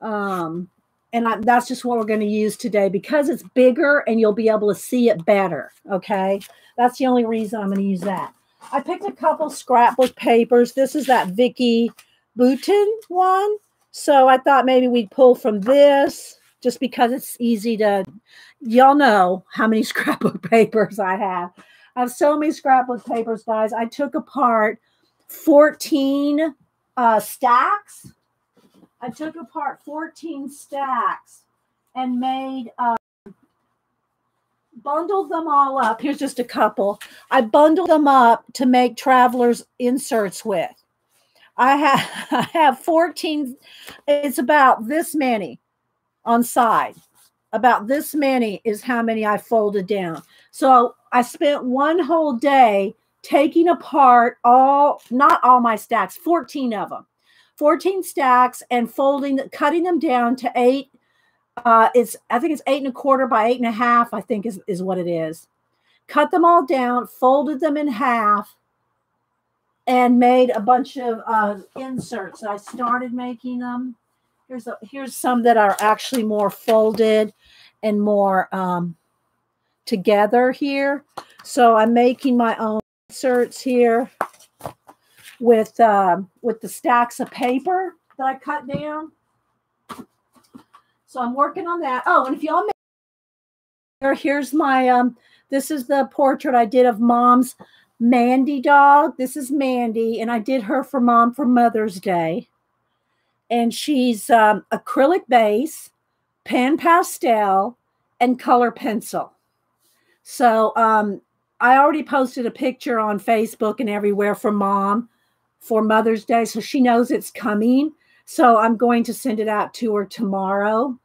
Um, and I, that's just what we're going to use today because it's bigger and you'll be able to see it better. Okay. That's the only reason I'm going to use that. I picked a couple scrapbook papers. This is that Vicki Boutin one. So I thought maybe we'd pull from this just because it's easy to y'all know how many <laughs> scrapbook papers I have. I have so many scrapbook papers, guys. I took apart 14 uh, stacks. I took apart 14 stacks and made uh, bundled them all up. Here's just a couple. I bundled them up to make travelers inserts with. I have <laughs> I have 14 it's about this many on side. About this many is how many I folded down. So I spent one whole day taking apart all not all my stacks, 14 of them. 14 stacks and folding cutting them down to eight uh it's i think it's eight and a quarter by eight and a half i think is is what it is cut them all down folded them in half and made a bunch of uh, inserts. I started making them. Here's a, here's some that are actually more folded and more um, together here. So I'm making my own inserts here with uh, with the stacks of paper that I cut down. So I'm working on that. Oh, and if y'all here, here's my um. This is the portrait I did of mom's Mandy dog. This is Mandy, and I did her for mom for Mother's Day. And she's um, acrylic base, pan pastel, and color pencil. So um, I already posted a picture on Facebook and everywhere for mom for Mother's Day. So she knows it's coming. So I'm going to send it out to her tomorrow.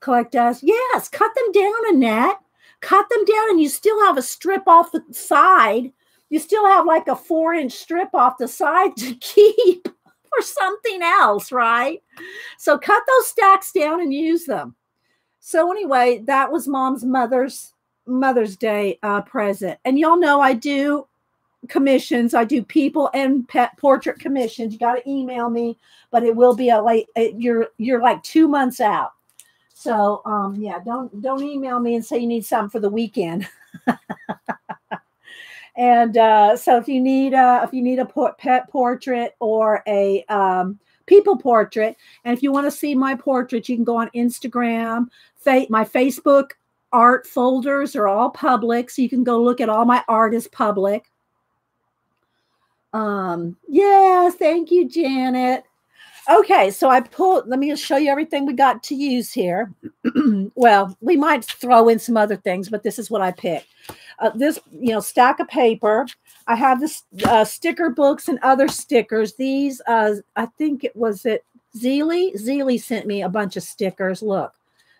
Collect us. Yes, cut them down, Annette cut them down and you still have a strip off the side. You still have like a four inch strip off the side <laughs> to keep for something else, right? So cut those stacks down and use them. So anyway, that was mom's mother's Mother's Day uh, present. And y'all know I do commissions. I do people and pet portrait commissions. You got to email me, but it will be a late. You're you're like two months out. So um, yeah, don't don't email me and say you need something for the weekend. <laughs> and uh, so if you need a, if you need a pet portrait or a um, people portrait, and if you want to see my portrait, you can go on Instagram. my Facebook art folders are all public, so you can go look at all my art is public. Um, yes, thank you, Janet. Okay, so I pulled, let me just show you everything we got to use here. <clears throat> well, we might throw in some other things, but this is what I picked. Uh, this, you know, stack of paper. I have this uh, sticker books and other stickers. These, uh, I think it was it Zeely. Zeely sent me a bunch of stickers. Look,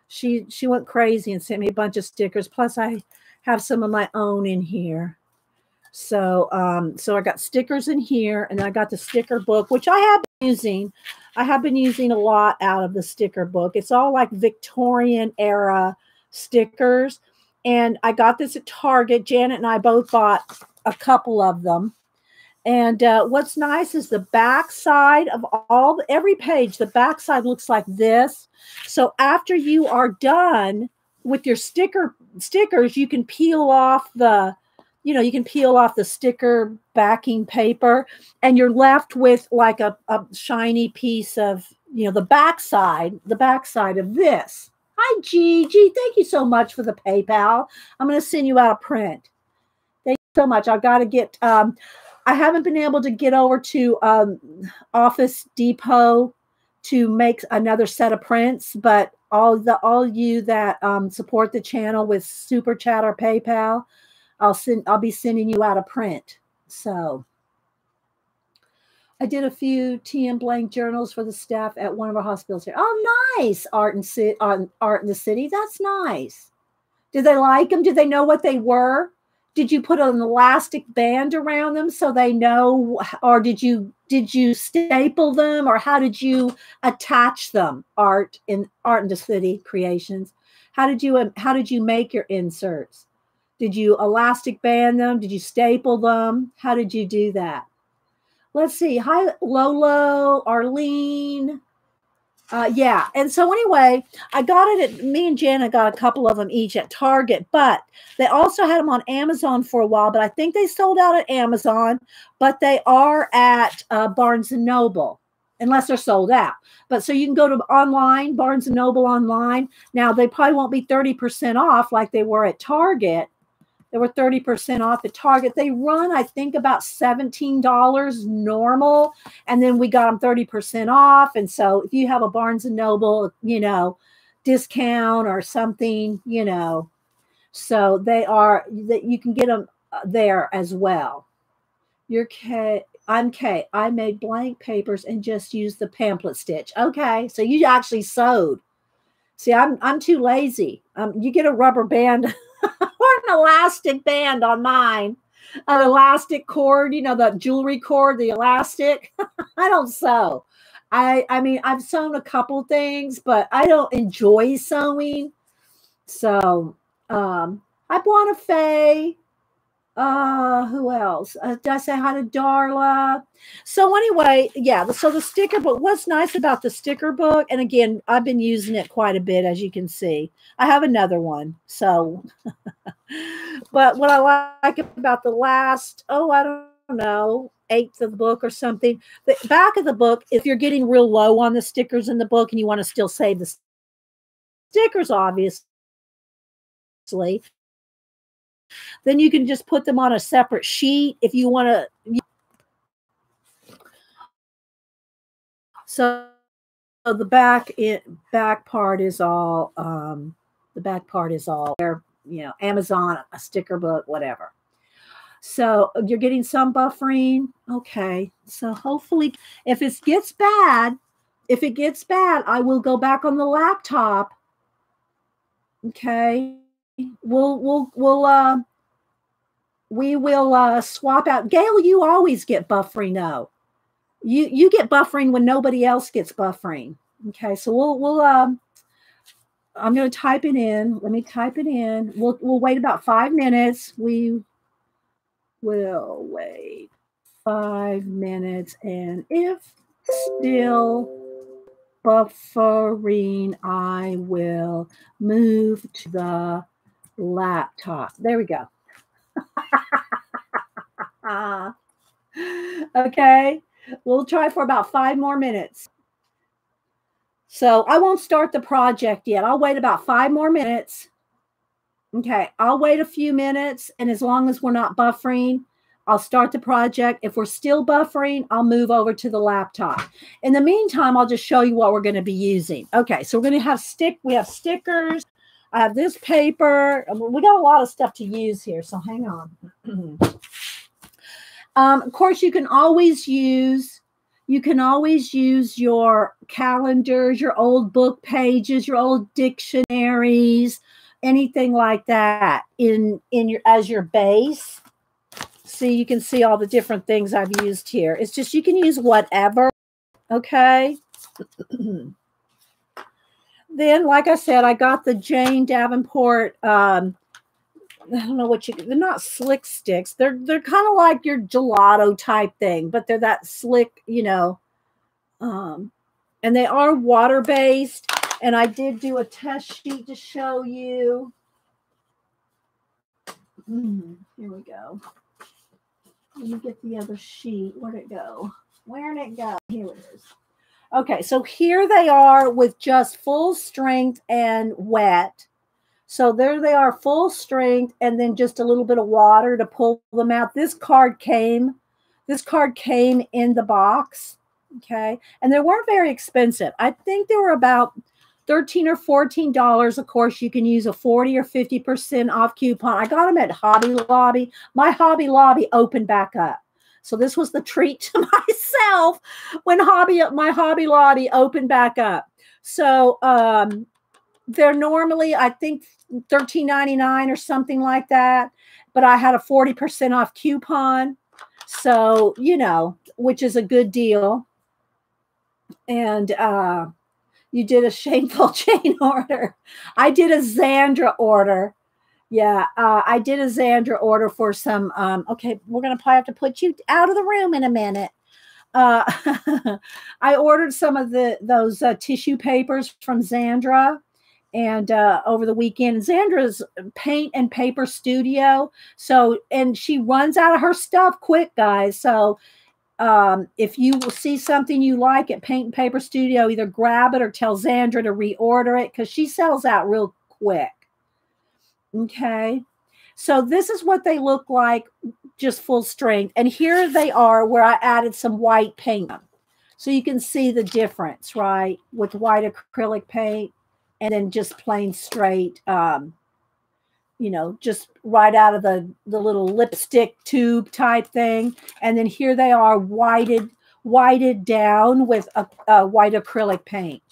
she she went crazy and sent me a bunch of stickers. Plus, I have some of my own in here. So, um, so I got stickers in here, and I got the sticker book, which I have using. I have been using a lot out of the sticker book. It's all like Victorian era stickers, and I got this at Target. Janet and I both bought a couple of them. And uh, what's nice is the back side of all the, every page. The back side looks like this. So after you are done with your sticker stickers, you can peel off the you know, you can peel off the sticker backing paper and you're left with like a, a shiny piece of, you know, the backside, the backside of this. Hi, Gigi. Thank you so much for the PayPal. I'm going to send you out a print. Thank you so much. I've got to get, um, I haven't been able to get over to um, Office Depot to make another set of prints, but all the all you that um, support the channel with Super Chat or PayPal, I'll send I'll be sending you out a print. So I did a few TN blank journals for the staff at one of our hospitals here. Oh, nice. Art and art in the city. That's nice. Did they like them? Did they know what they were? Did you put an elastic band around them so they know, or did you did you staple them, or how did you attach them? Art in art in the city creations. How did you um, how did you make your inserts? Did you elastic band them? Did you staple them? How did you do that? Let's see. Hi, Lolo, Arlene. Uh, yeah. And so anyway, I got it at me and Jana got a couple of them each at Target, but they also had them on Amazon for a while, but I think they sold out at Amazon, but they are at uh, Barnes and Noble unless they're sold out. But so you can go to online, Barnes and Noble online. Now they probably won't be 30% off like they were at Target, they were 30% off at Target. They run, I think, about $17 normal. And then we got them 30% off. And so if you have a Barnes and Noble, you know, discount or something, you know, so they are that you can get them uh, there as well. Your K. I'm K. I made blank papers and just used the pamphlet stitch. Okay, so you actually sewed. See, I'm I'm too lazy. Um, you get a rubber band <laughs> an elastic band on mine, an elastic cord. You know the jewelry cord, the elastic. <laughs> I don't sew. I I mean I've sewn a couple things, but I don't enjoy sewing. So um, I bought a Faye. Uh, who else? Uh, did I say hi to Darla? So anyway, yeah. So the sticker book. What's nice about the sticker book? And again, I've been using it quite a bit, as you can see. I have another one. So, <laughs> but what I like about the last, oh, I don't know, eighth of the book or something. The back of the book, if you're getting real low on the stickers in the book and you want to still save the stickers, obviously, then you can just put them on a separate sheet if you want to. So, the back it back part is all um, the back part is all there. You know, Amazon, a sticker book, whatever. So you're getting some buffering. Okay. So hopefully, if it gets bad, if it gets bad, I will go back on the laptop. Okay. We'll, we'll, we'll, uh, we will uh, swap out. Gail, you always get buffering. No, you you get buffering when nobody else gets buffering. Okay, so we'll we'll um, I'm going to type it in. Let me type it in. We'll we'll wait about five minutes. We will wait five minutes. And if still buffering, I will move to the laptop. There we go. <laughs> okay, we'll try for about five more minutes. So I won't start the project yet. I'll wait about five more minutes Okay, I'll wait a few minutes, and as long as we're not buffering, I'll start the project. If we're still buffering, I'll move over to the laptop. In the meantime, I'll just show you what we're going to be using. Okay, so we're going to have stick. We have stickers. I have this paper. We got a lot of stuff to use here, so hang on. <clears throat> um, of course, you can always use you can always use your calendars, your old book pages, your old dictionaries, anything like that in in your as your base see you can see all the different things i've used here it's just you can use whatever okay <clears throat> then like i said i got the jane davenport um i don't know what you they're not slick sticks they're they're kind of like your gelato type thing but they're that slick you know um and they are water based and I did do a test sheet to show you. Mm, here we go. Let me get the other sheet. Where'd it go? Where'd it go? Here it is. Okay, so here they are with just full strength and wet. So there they are, full strength, and then just a little bit of water to pull them out. This card came, this card came in the box. Okay, and they weren't very expensive. I think they were about 13 or 14 dollars of course you can use a 40 or 50 percent off coupon i got them at hobby lobby my hobby lobby opened back up so this was the treat <laughs> to myself when hobby my hobby lobby opened back up so um they're normally i think 13.99 or something like that but i had a 40 percent off coupon so you know which is a good deal and uh you did a shameful <laughs> chain order. I did a Zandra order. Yeah, uh, I did a Zandra order for some. Um, okay, we're gonna probably have to put you out of the room in a minute. Uh, <laughs> I ordered some of the those uh, tissue papers from Zandra, and uh, over the weekend, Zandra's paint and paper studio. So, and she runs out of her stuff quick, guys. So um, if you will see something you like at Paint and Paper Studio, either grab it or tell Zandra to reorder it because she sells out real quick. Okay. So this is what they look like, just full strength. And here they are where I added some white paint. So you can see the difference, right? With white acrylic paint and then just plain straight um, you know, just right out of the, the little lipstick tube type thing. And then here they are whited, whited down with a, a white acrylic paint.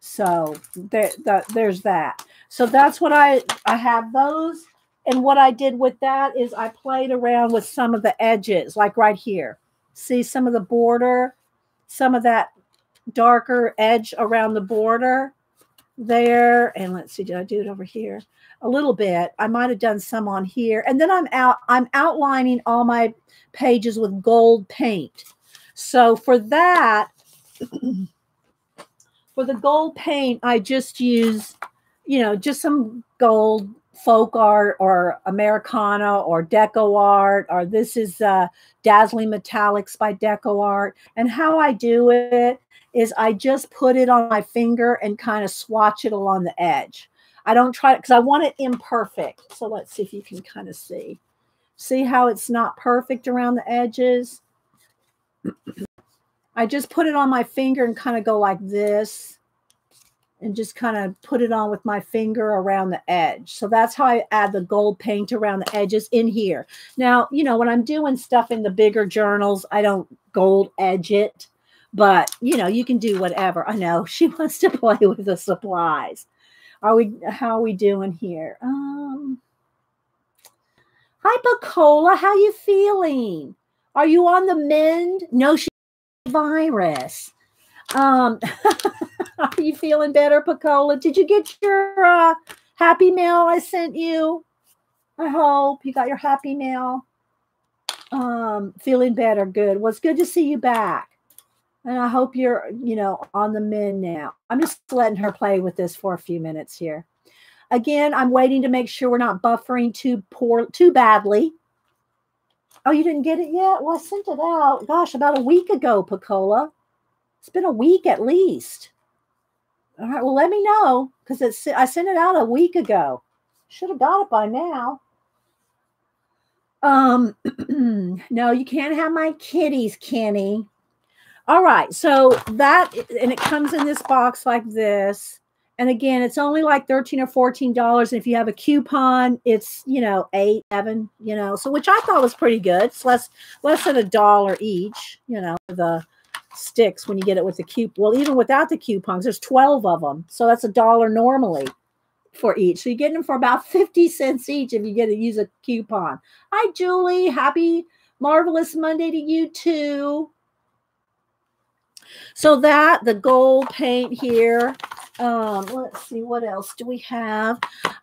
So there, the, there's that. So that's what I, I have those. And what I did with that is I played around with some of the edges, like right here. See some of the border, some of that darker edge around the border there. And let's see, did I do it over here? A little bit. I might have done some on here. And then I'm out, I'm outlining all my pages with gold paint. So for that, <clears throat> for the gold paint, I just use, you know, just some gold folk art or Americana or deco art, or this is uh, Dazzling Metallics by Deco Art. And how I do it is I just put it on my finger and kind of swatch it along the edge. I don't try it because I want it imperfect. So let's see if you can kind of see. See how it's not perfect around the edges? <clears throat> I just put it on my finger and kind of go like this and just kind of put it on with my finger around the edge. So that's how I add the gold paint around the edges in here. Now, you know, when I'm doing stuff in the bigger journals, I don't gold edge it, but you know, you can do whatever. I know <laughs> she wants to play with the supplies. Are we, how are we doing here? Um, hi, Bacola. How you feeling? Are you on the mend? No, she virus. Um, <laughs> are you feeling better, Pacola? Did you get your uh, happy mail I sent you? I hope you got your happy mail. Um, feeling better. Good. Well, it's good to see you back. And I hope you're, you know, on the mend now. I'm just letting her play with this for a few minutes here. Again, I'm waiting to make sure we're not buffering too poor, too badly. Oh, you didn't get it yet? Well, I sent it out, gosh, about a week ago, Pacola. It's been a week at least. All right, well, let me know because it's I sent it out a week ago. Should have got it by now. Um, <clears throat> no, you can't have my kitties, Kenny. All right, so that and it comes in this box like this. And again, it's only like 13 or 14 dollars. And if you have a coupon, it's you know, eight, seven, you know, so which I thought was pretty good. It's less less than a dollar each, you know, the sticks when you get it with the coupon. Well, even without the coupons, there's 12 of them. So that's a dollar normally for each. So you're getting them for about 50 cents each if you get to use a coupon. Hi, Julie. Happy marvelous Monday to you too. So that the gold paint here. Um, let's see what else do we have.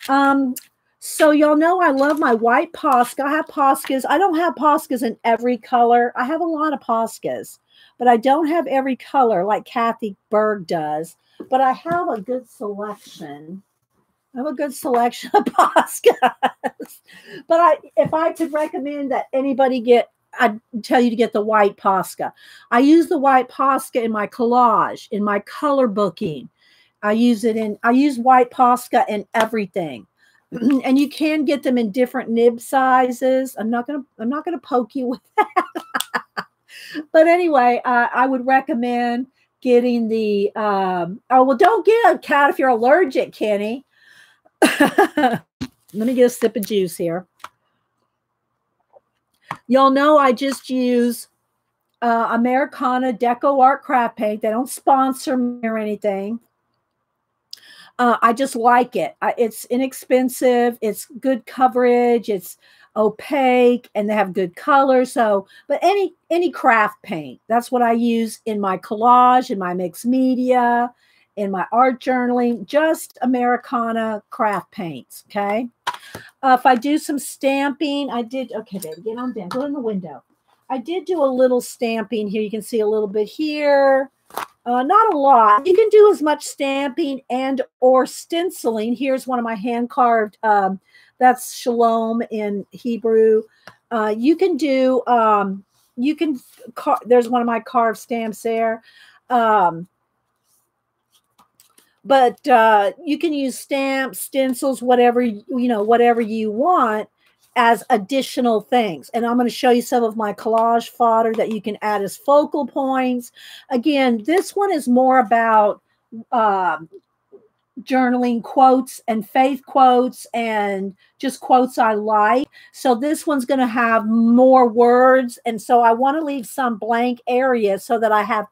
Um, so y'all know I love my white Posca. I have Poscas. I don't have Poscas in every color. I have a lot of Poscas but I don't have every color like Kathy Berg does. But I have a good selection. I have a good selection of <laughs> Poscas. but I, if I could recommend that anybody get, I'd tell you to get the white Posca. I use the white Posca in my collage, in my color booking. I use it in, I use white Posca in everything. <clears throat> and you can get them in different nib sizes. I'm not gonna, I'm not gonna poke you with that <laughs> but anyway, uh, I would recommend getting the. Um, oh well, don't get a cat if you're allergic, Kenny. <laughs> Let me get a sip of juice here. Y'all know I just use uh, Americana Deco Art Craft Paint. They don't sponsor me or anything. Uh, I just like it. I, it's inexpensive. It's good coverage. It's opaque and they have good color. So but any any craft paint that's what i use in my collage in my mixed media in my art journaling just americana craft paints okay? Uh, if i do some stamping i did okay baby get on down go in the window. I did do a little stamping here you can see a little bit here. Uh, not a lot you can do as much stamping and or stenciling here's one of my hand carved um, that's shalom in Hebrew. Uh, you can do, um, you can, car- there's one of my carved stamps there. Um, but uh, you can use stamps, stencils, whatever, you know, whatever you want as additional things. And I'm going to show you some of my collage fodder that you can add as focal points. Again, this one is more about um, journaling quotes and faith quotes and just quotes I like. So this one's going to have more words and so I want to leave some blank area so that I have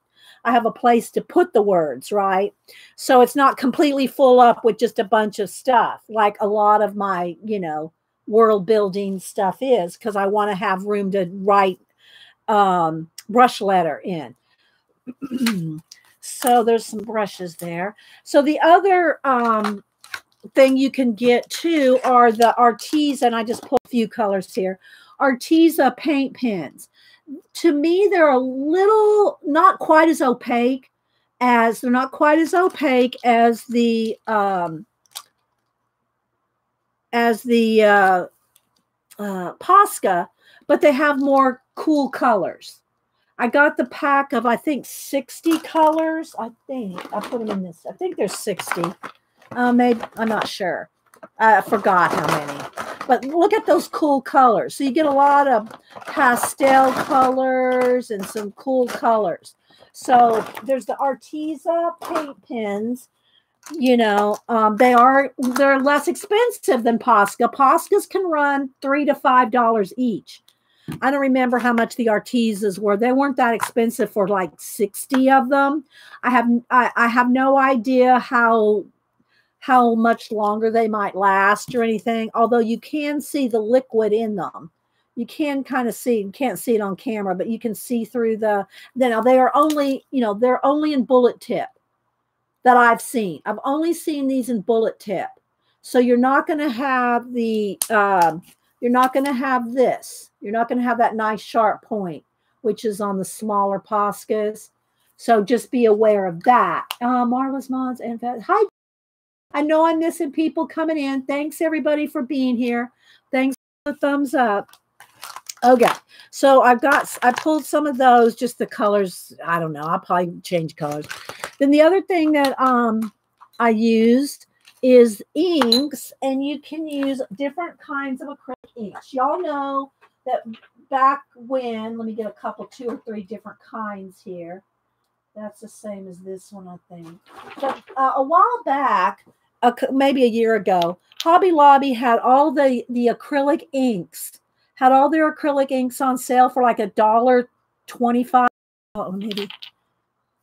I have a place to put the words, right? So it's not completely full up with just a bunch of stuff like a lot of my, you know, world building stuff is because I want to have room to write um brush letter in. <clears throat> So there's some brushes there. So the other um, thing you can get too are the Arteza. And I just pulled a few colors here. Arteza paint pens. To me, they're a little not quite as opaque as they're not quite as opaque as the um, as the uh, uh, Posca, but they have more cool colors. I got the pack of I think 60 colors. I think I put them in this. I think there's 60. Uh, maybe I'm not sure. I forgot how many. But look at those cool colors. So you get a lot of pastel colors and some cool colors. So there's the Arteza paint pens. You know, um, they are they're less expensive than Posca. Poscas can run three to five dollars each. I don't remember how much the Artezas were. They weren't that expensive for like 60 of them. I have I, I have no idea how how much longer they might last or anything, although you can see the liquid in them. You can kind of see, you can't see it on camera, but you can see through the now they are only, you know, they're only in bullet tip that I've seen. I've only seen these in bullet tip. So you're not going to have the um, you're not going to have this. You're not going to have that nice sharp point, which is on the smaller Poscas. So just be aware of that. Uh, Marvelous Mods and hi. I know I'm missing people coming in. Thanks everybody for being here. Thanks for the thumbs up. Okay, so I've got I pulled some of those, just the colors. I don't know. I'll probably change colors. Then the other thing that um I used is inks, and you can use different kinds of acrylic inks. Y'all know that back when, let me get a couple, two or three different kinds here. That's the same as this one, I think. But uh, a while back, maybe a year ago, Hobby Lobby had all the the acrylic inks, had all their acrylic inks on sale for like a dollar twenty-five. Oh, maybe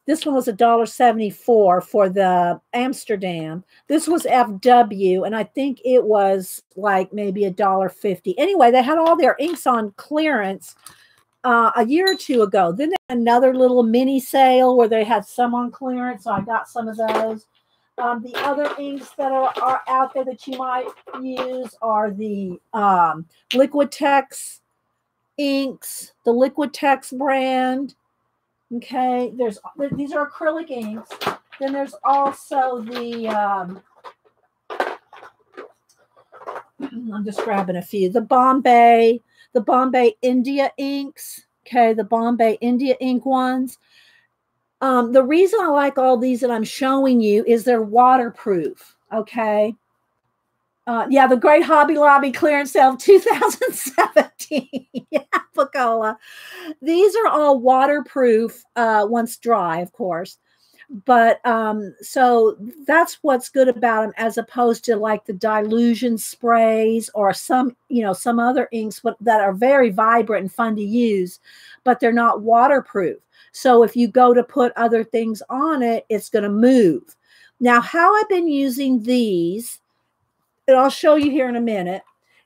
this one was a dollar seventy-four for the Amsterdam. This was FW, and I think it was like maybe a dollar fifty. Anyway, they had all their inks on clearance uh, a year or two ago. Then another little mini sale where they had some on clearance, so I got some of those. Um, the other inks that are, are out there that you might use are the um, Liquitex inks, the Liquitex brand. Okay, there's these are acrylic inks. Then there's also the um, <clears throat> I'm just grabbing a few. The Bombay, the Bombay India inks. Okay, the Bombay India ink ones. Um, the reason I like all these that I'm showing you is they're waterproof. Okay. Uh, yeah, the Great Hobby Lobby clearance sale <laughs> 2017. <laughs> yeah, Pacola. These are all waterproof uh, once dry, of course. But um, so that's what's good about them, as opposed to like the Dylusions sprays or some, you know, some other inks that are very vibrant and fun to use, but they're not waterproof. So if you go to put other things on it, it's going to move. Now, how I've been using these and I'll show you here in a minute,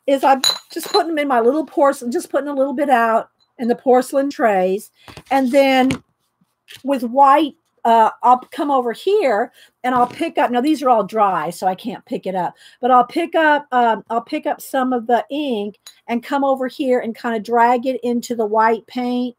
is I'm just putting them in my little porcelain, just putting a little bit out in the porcelain trays. And then with white, uh, I'll come over here and I'll pick up. Now these are all dry, so I can't pick it up. But I'll pick up. Um, I'll pick up some of the ink and come over here and kind of drag it into the white paint,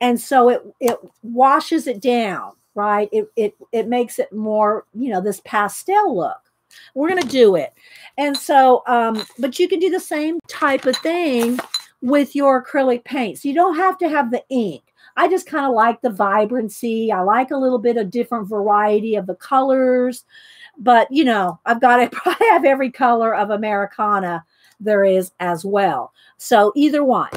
and so it it washes it down. Right. It it it makes it more you know this pastel look. We're going to do it. And so, um, but you can do the same type of thing with your acrylic paints. You don't have to have the ink. I just kind of like the vibrancy. I like a little bit of different variety of the colors. But, you know, I've got to probably <laughs> have every color of Americana there is as well. So either one.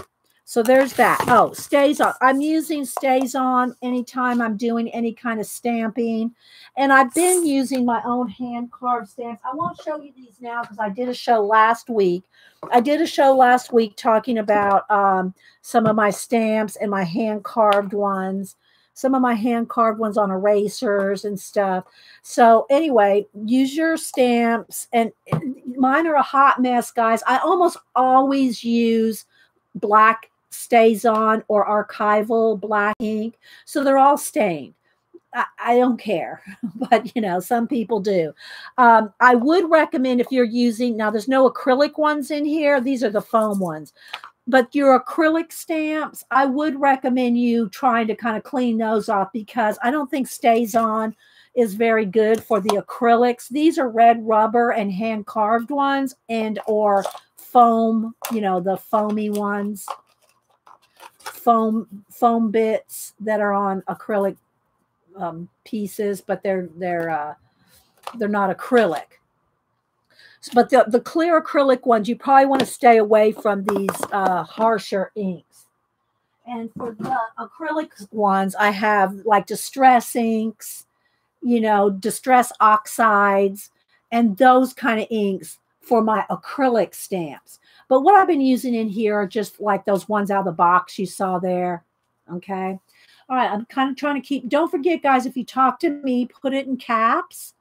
So there's that. Oh, StazOn. I'm using StazOn anytime I'm doing any kind of stamping. And I've been using my own hand carved stamps. I won't show you these now because I did a show last week. I did a show last week talking about um, some of my stamps and my hand carved ones some of my hand carved ones on erasers and stuff. So anyway, use your stamps and mine are a hot mess, guys. I almost always use black StazOn or archival black ink. So they're all stained. I, I don't care, <laughs> but you know, some people do. Um, I would recommend if you're using now, there's no acrylic ones in here, these are the foam ones. But your acrylic stamps, I would recommend you trying to kind of clean those off because I don't think StazOn is very good for the acrylics. These are red rubber and hand carved ones and or foam, you know, the foamy ones foam foam bits that are on acrylic um, pieces, but they're they're uh, they're not acrylic. But the, the clear acrylic ones, you probably want to stay away from these uh, harsher inks. And for the acrylic ones, I have like distress inks, you know, distress oxides, and those kind of inks for my acrylic stamps. But what I've been using in here are just like those ones out of the box you saw there. Okay. All right. I'm kind of trying to keep, don't forget, guys, if you talk to me, put it in caps.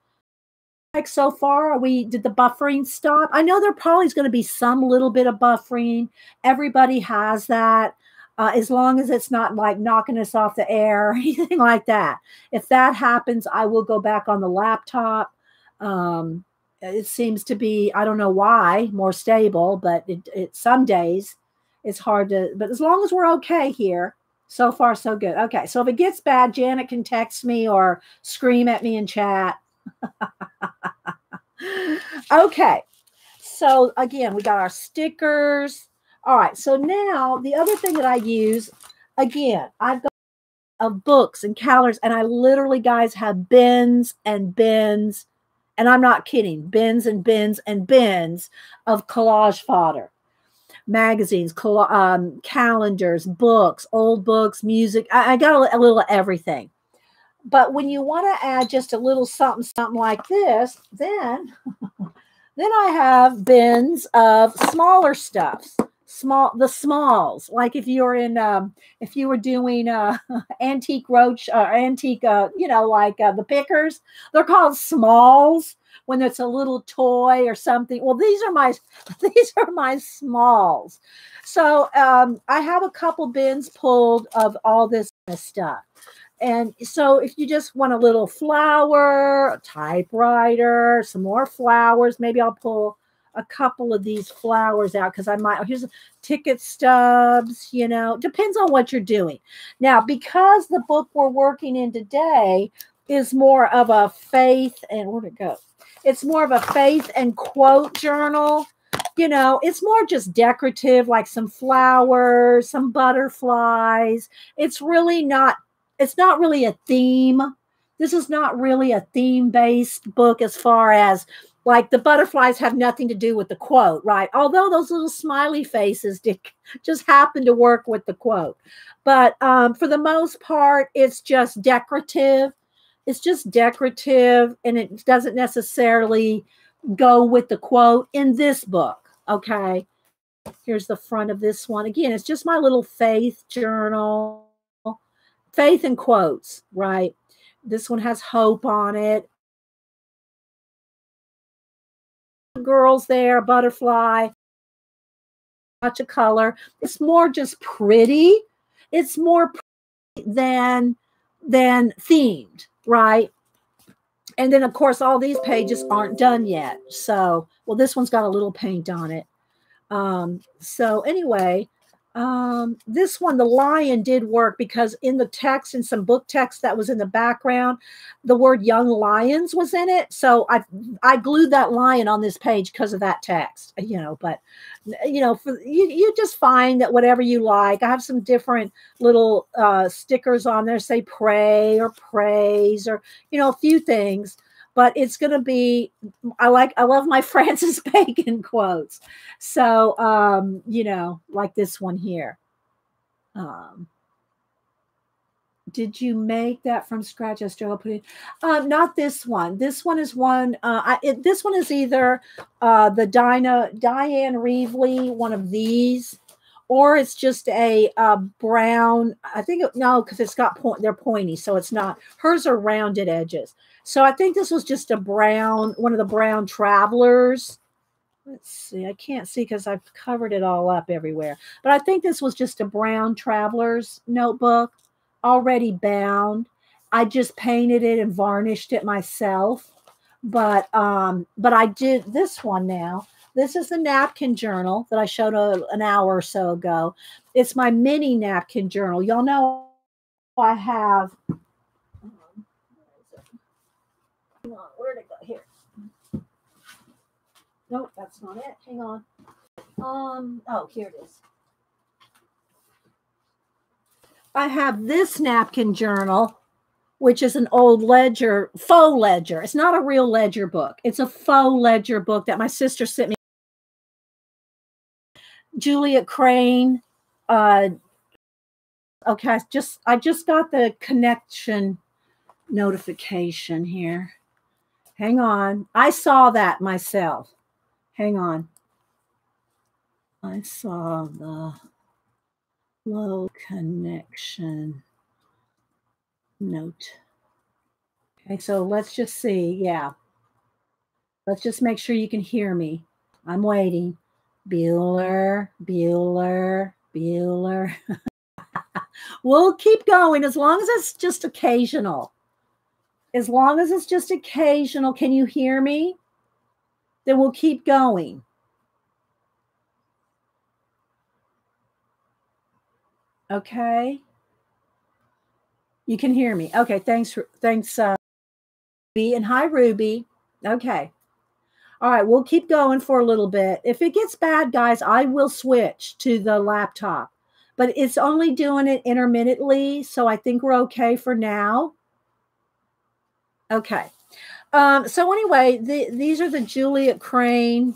Like so far, we did the buffering stop? I know there probably is going to be some little bit of buffering. Everybody has that. Uh, as long as it's not like knocking us off the air or <laughs> anything like that. If that happens, I will go back on the laptop. Um, it seems to be i don't know why more stable but it, it some days it's hard to but as long as we're okay here so far so good. Okay so if it gets bad janet can text me or scream at me in chat. <laughs> Okay so again we got our stickers. All right so now the other thing that i use again i've got of books and calendars and i literally guys have bins and bins and I'm not kidding, bins and bins and bins of collage fodder, magazines, um, calendars, books, old books, music. I, I got a, a little of everything. But when you want to add just a little something, something like this, then, <laughs> then I have bins of smaller stuffs small the smalls like if you're in um if you were doing uh <laughs> antique roach or uh, antique uh you know like uh, the pickers they're called smalls when it's a little toy or something. Well these are my <laughs> these are my smalls. So um i have a couple bins pulled of all this stuff. And so if you just want a little flower a typewriter some more flowers maybe i'll pull a couple of these flowers out because I might oh, here's ticket stubs, you know, depends on what you're doing. Now, because the book we're working in today is more of a faith and where'd it go? It's more of a faith and quote journal. You know, it's more just decorative, like some flowers, some butterflies. It's really not, it's not really a theme. This is not really a theme based book as far as like the butterflies have nothing to do with the quote, right? Although those little smiley faces did, <laughs> just happen to work with the quote. But um, for the most part, it's just decorative. It's just decorative and it doesn't necessarily go with the quote in this book. Okay. Here's the front of this one. Again, it's just my little faith journal. Faith and quotes, right? This one has hope on it. Girls there, butterfly, much of color. It's more just pretty. It's more than than themed, right? And then of course all these pages aren't done yet. So, well this one's got a little paint on it. Um so anyway, um, this one, the lion did work because in the text, in some book text that was in the background, the word young lions was in it. So I I glued that lion on this page because of that text, you know, but you know, for you, you just find that whatever you like. I have some different little uh, stickers on there, say pray or praise or, you know, a few things but it's going to be i like i love my <laughs> francis bacon quotes so um you know like this one here Um, did you make that from scratch? I struggle putting. Um, not this one. This one is one. Uh, I, it, this one is either uh, the Dinah Dyan Reaveley, one of these, or it's just a uh, brown. I think no, because it's got point. They're pointy, so it's not. Hers are rounded edges. So I think this was just a brown, one of the brown travelers. Let's see. I can't see because I've covered it all up everywhere. But I think this was just a brown traveler's notebook already bound. I just painted it and varnished it myself. But um, but I did this one now. This is the napkin journal that I showed a, an hour or so ago. It's my mini napkin journal. Y'all know I have. Where'd it go? Here. Nope, that's not it. Hang on. Um. Oh, here it is. I have this napkin journal, which is an old ledger, faux ledger. It's not a real ledger book. It's a faux ledger book that my sister sent me. Juliette Crane. Uh, okay, just I just got the connection notification here. Hang on. I saw that myself. Hang on. I saw the low connection note. Okay, so let's just see. Yeah. Let's just make sure you can hear me. I'm waiting. Bueller, Bueller, Bueller. <laughs> we'll keep going as long as it's just occasional. As long as it's just occasional, can you hear me? Then we'll keep going. Okay. You can hear me. Okay. Thanks. Thanks. Uh, Ruby and hi, Ruby. Okay. All right. We'll keep going for a little bit. If it gets bad, guys, I will switch to the laptop, but it's only doing it intermittently. So I think we're okay for now. Okay. Um, so anyway, the, these are the Juliette Crane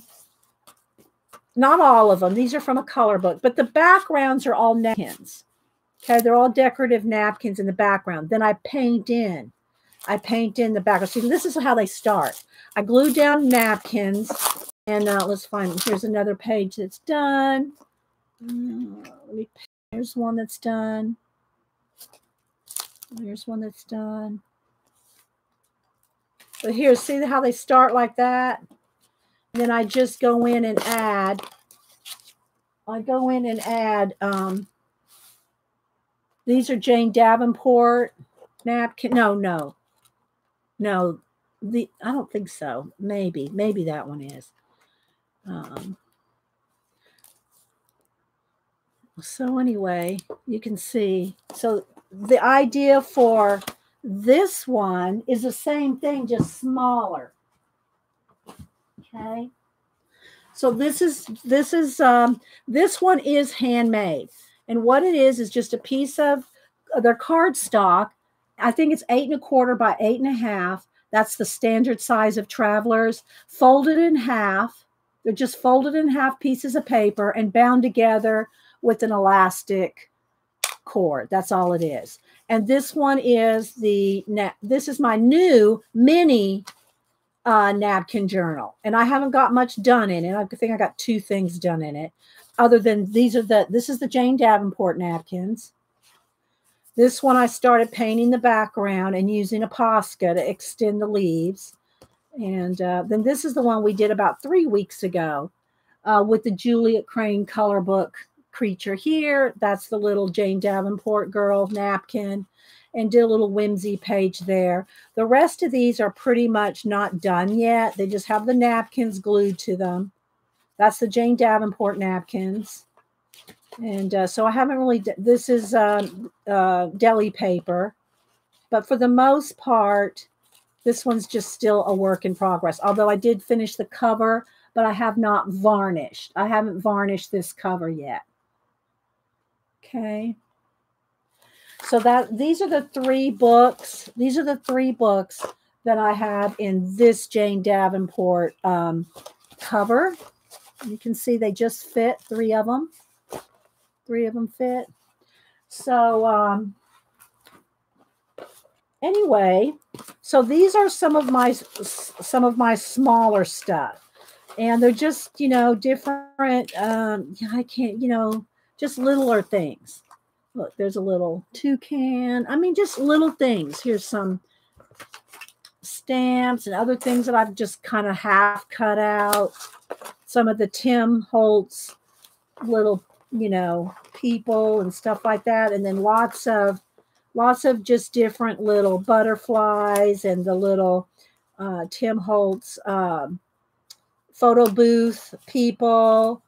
not all of them. These are from a color book, but the backgrounds are all napkins. Okay, they're all decorative napkins in the background. Then I paint in. I paint in the background. See, this is how they start. I glue down napkins, and uh, let's find. Here's another page that's done. Uh, let me. Here's one that's done. Here's one that's done. But here, see how they start like that? then I just go in and add, I go in and add, um, these are Jane Davenport napkin. No, no, no, the, I don't think so. Maybe, maybe that one is. Um, so anyway, you can see, so the idea for this one is the same thing, just smaller. Okay. So this is this is um, this one is handmade, and what it is is just a piece of their cardstock. I think it's eight and a quarter by eight and a half. That's the standard size of travelers. Folded in half. They're just folded in half pieces of paper and bound together with an elastic cord. That's all it is. And this one is the this is my new mini uh, napkin journal, and I haven't got much done in it. I think I got two things done in it, other than these are the this is the Jane Davenport napkins. This one I started painting the background and using a Posca to extend the leaves. And uh, then this is the one we did about three weeks ago uh, with the Juliette Crane color book creature here. That's the little Jane Davenport girl napkin and did a little whimsy page there. The rest of these are pretty much not done yet. They just have the napkins glued to them. That's the Jane Davenport napkins. And uh, so I haven't really, this is uh, uh, deli paper. But for the most part, this one's just still a work in progress. Although I did finish the cover, but I have not varnished. I haven't varnished this cover yet. Okay. So that these are the three books. These are the three books that I have in this Jane Davenport um, cover. You can see they just fit three of them. Three of them fit. So, um, anyway, so these are some of my some of my smaller stuff, and they're just you know different. Um, I can't you know just littler things. Look, there's a little toucan. I mean, just little things. Here's some stamps and other things that I've just kind of half cut out. Some of the Tim Holtz little, you know, people and stuff like that. And then lots of lots of just different little butterflies and the little uh, Tim Holtz um, photo booth people.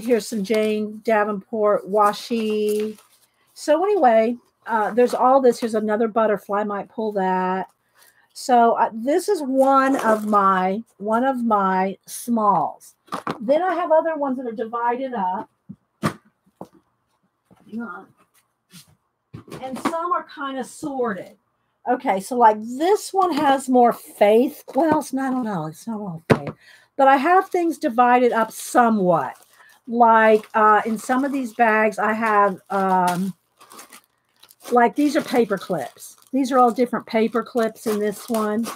Here's some Jane Davenport washi. So anyway, uh, there's all this. Here's another butterfly. Might pull that. So uh, this is one of my one of my smalls. Then I have other ones that are divided up. Hang on. And some are kind of sorted. Okay, so like this one has more faith. Well, it's not, I don't know. It's not all faith. But I have things divided up somewhat. Like uh, in some of these bags, I have um, like these are paper clips. These are all different paper clips in this one.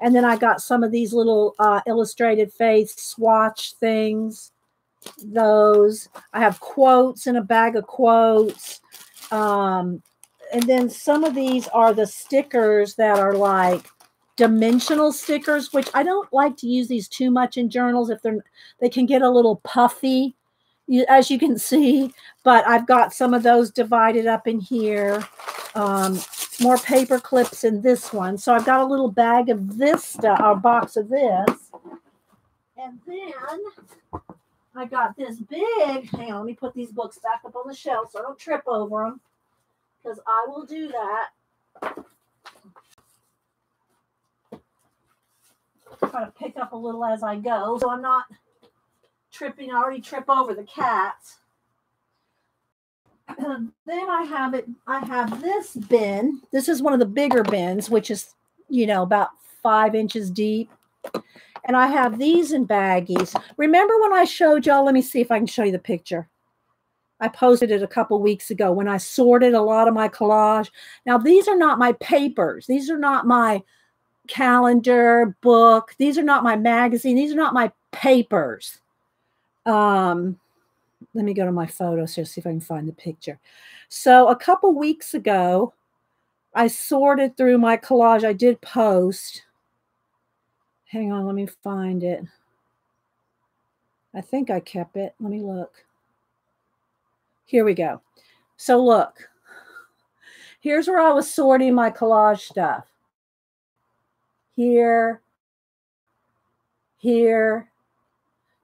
And then I got some of these little uh, illustrated face swatch things. Those. I have quotes in a bag of quotes. Um, and then some of these are the stickers that are like dimensional stickers, which I don't like to use these too much in journals if they're they can get a little puffy, as you can see. But I've got some of those divided up in here. Um, more paper clips in this one. So I've got a little bag of this stuff, a box of this. And then I got this big, hang on, let me put these books back up on the shelf so I don't trip over them because I will do that. Try to pick up a little as I go so I'm not tripping. I already trip over the cats. <clears throat> then I have it, I have this bin. This is one of the bigger bins, which is, you know, about five inches deep. And I have these in baggies. Remember when I showed y'all? Let me see if I can show you the picture. I posted it a couple weeks ago when I sorted a lot of my collage. Now, these are not my papers. These are not my calendar, book. These are not my magazine. These are not my papers. Um, let me go to my photos here, see if I can find the picture. So a couple weeks ago, I sorted through my collage. I did post. Hang on, let me find it. I think I kept it. Let me look. Here we go. So look, here's where I was sorting my collage stuff. Here, here,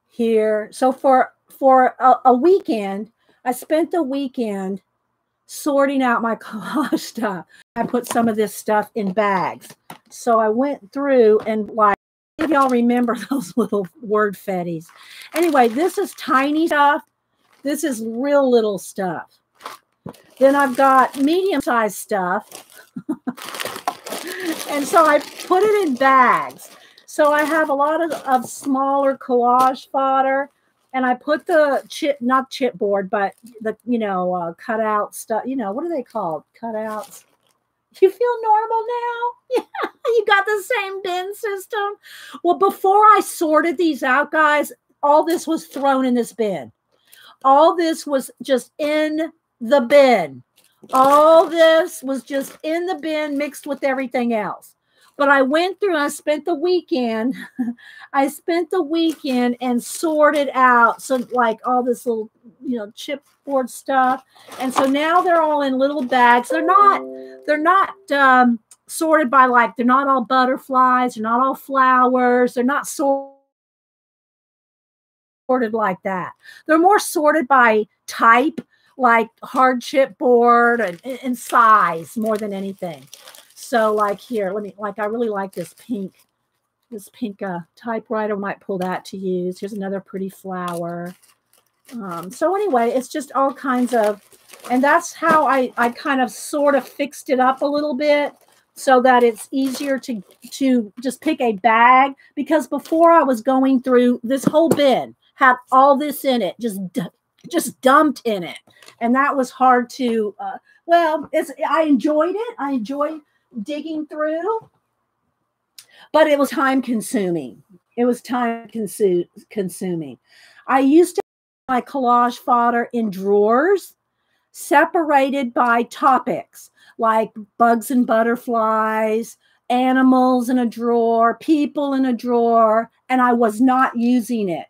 here. So for for a, a weekend, I spent the weekend sorting out my <laughs> collage stuff. I put some of this stuff in bags. So I went through and like if y'all remember <laughs> those little word fetties. Anyway, this is tiny stuff. This is real little stuff. Then I've got medium sized stuff. <laughs> and so I put it in bags. So I have a lot of, of smaller collage fodder and I put the chip, not chipboard, but the, you know, uh, cutout stuff, you know, what are they called? Cutouts. You feel normal now? <laughs> Yeah, you got the same bin system. Well, before I sorted these out, guys, all this was thrown in this bin. All this was just in the bin. All this was just in the bin mixed with everything else. But I went through, I spent the weekend, <laughs> I spent the weekend and sorted out so like all this little, you know, chipboard stuff. And so now they're all in little bags. They're not, they're not um sorted by like they're not all butterflies, they're not all flowers, they're not sorted sorted like that. They're more sorted by type, like hard chipboard and, and size more than anything. So like here, let me, like I really like this pink, this pink uh, typewriter. Might pull that to use. Here's another pretty flower. Um, so anyway, it's just all kinds of, and that's how I, I kind of sort of fixed it up a little bit so that it's easier to, to just pick a bag because before I was going through this whole bin had all this in it, just just dumped in it. And that was hard to, uh, well, it's, I enjoyed it. I enjoyed digging through, but it was time consuming. It was time consu- consuming. I used to have my collage fodder in drawers separated by topics like bugs and butterflies, animals in a drawer, people in a drawer, and I was not using it.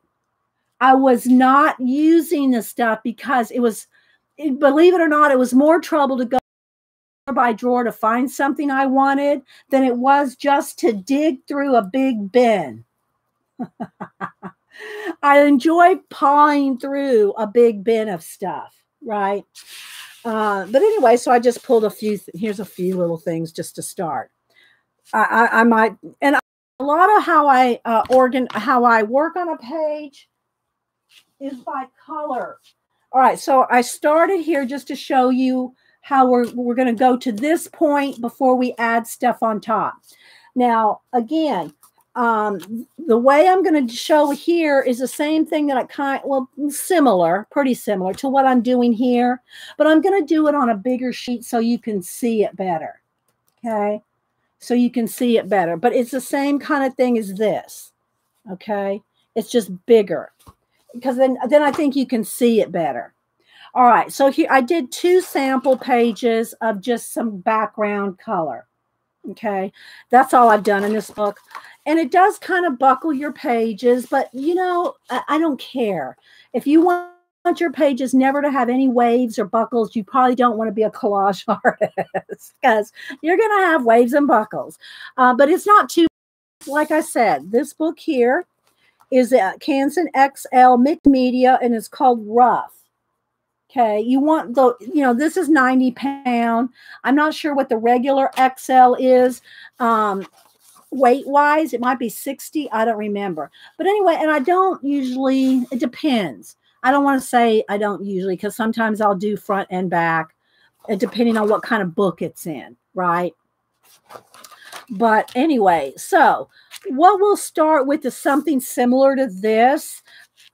I was not using the stuff because it was, believe it or not, it was more trouble to go by drawer to find something I wanted than it was just to dig through a big bin. <laughs> I enjoy pawing through a big bin of stuff, right? Uh, but anyway, so I just pulled a few. Here's a few little things just to start. I, I, I might, and a lot of how I uh, organ, how I work on a page is by color. All right, so I started here just to show you how we're we're going to go to this point before we add stuff on top. Now, again, um, the way I'm going to show here is the same thing that I kind well similar, pretty similar to what I'm doing here, but I'm going to do it on a bigger sheet so you can see it better. Okay, so you can see it better, but it's the same kind of thing as this. Okay, it's just bigger because then then I think you can see it better. All right, so here I did two sample pages of just some background color. Okay, that's all I've done in this book. And it does kind of buckle your pages, but you know, I, I don't care. If you want your pages never to have any waves or buckles, you probably don't want to be a collage <laughs> artist because you're going to have waves and buckles. Uh, but it's not too, like I said, this book here is a Canson XL mixed media and it's called Rough. Okay, you want the, you know, this is 90 pound. I'm not sure what the regular XL is. Um, weight wise, it might be 60. I don't remember. But anyway, and I don't usually, it depends. I don't want to say I don't usually because sometimes I'll do front and back, uh, depending on what kind of book it's in, right? But anyway, so what we'll start with is something similar to this.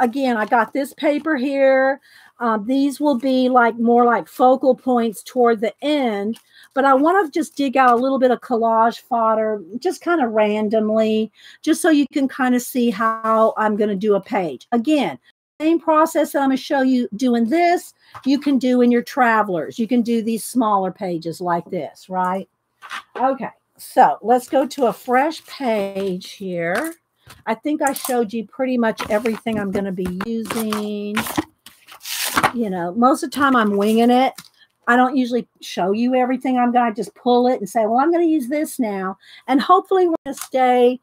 Again, I got this paper here. Um, these will be like more like focal points toward the end, but I want to just dig out a little bit of collage fodder, just kind of randomly, just so you can kind of see how I'm going to do a page. Again, same process that I'm going to show you doing this, you can do in your travelers. You can do these smaller pages like this, right? Okay, so let's go to a fresh page here. I think I showed you pretty much everything I'm going to be using you know, most of the time I'm winging it. I don't usually show you everything. I'm going to just pull it and say, well, I'm going to use this now. And hopefully we're going to stay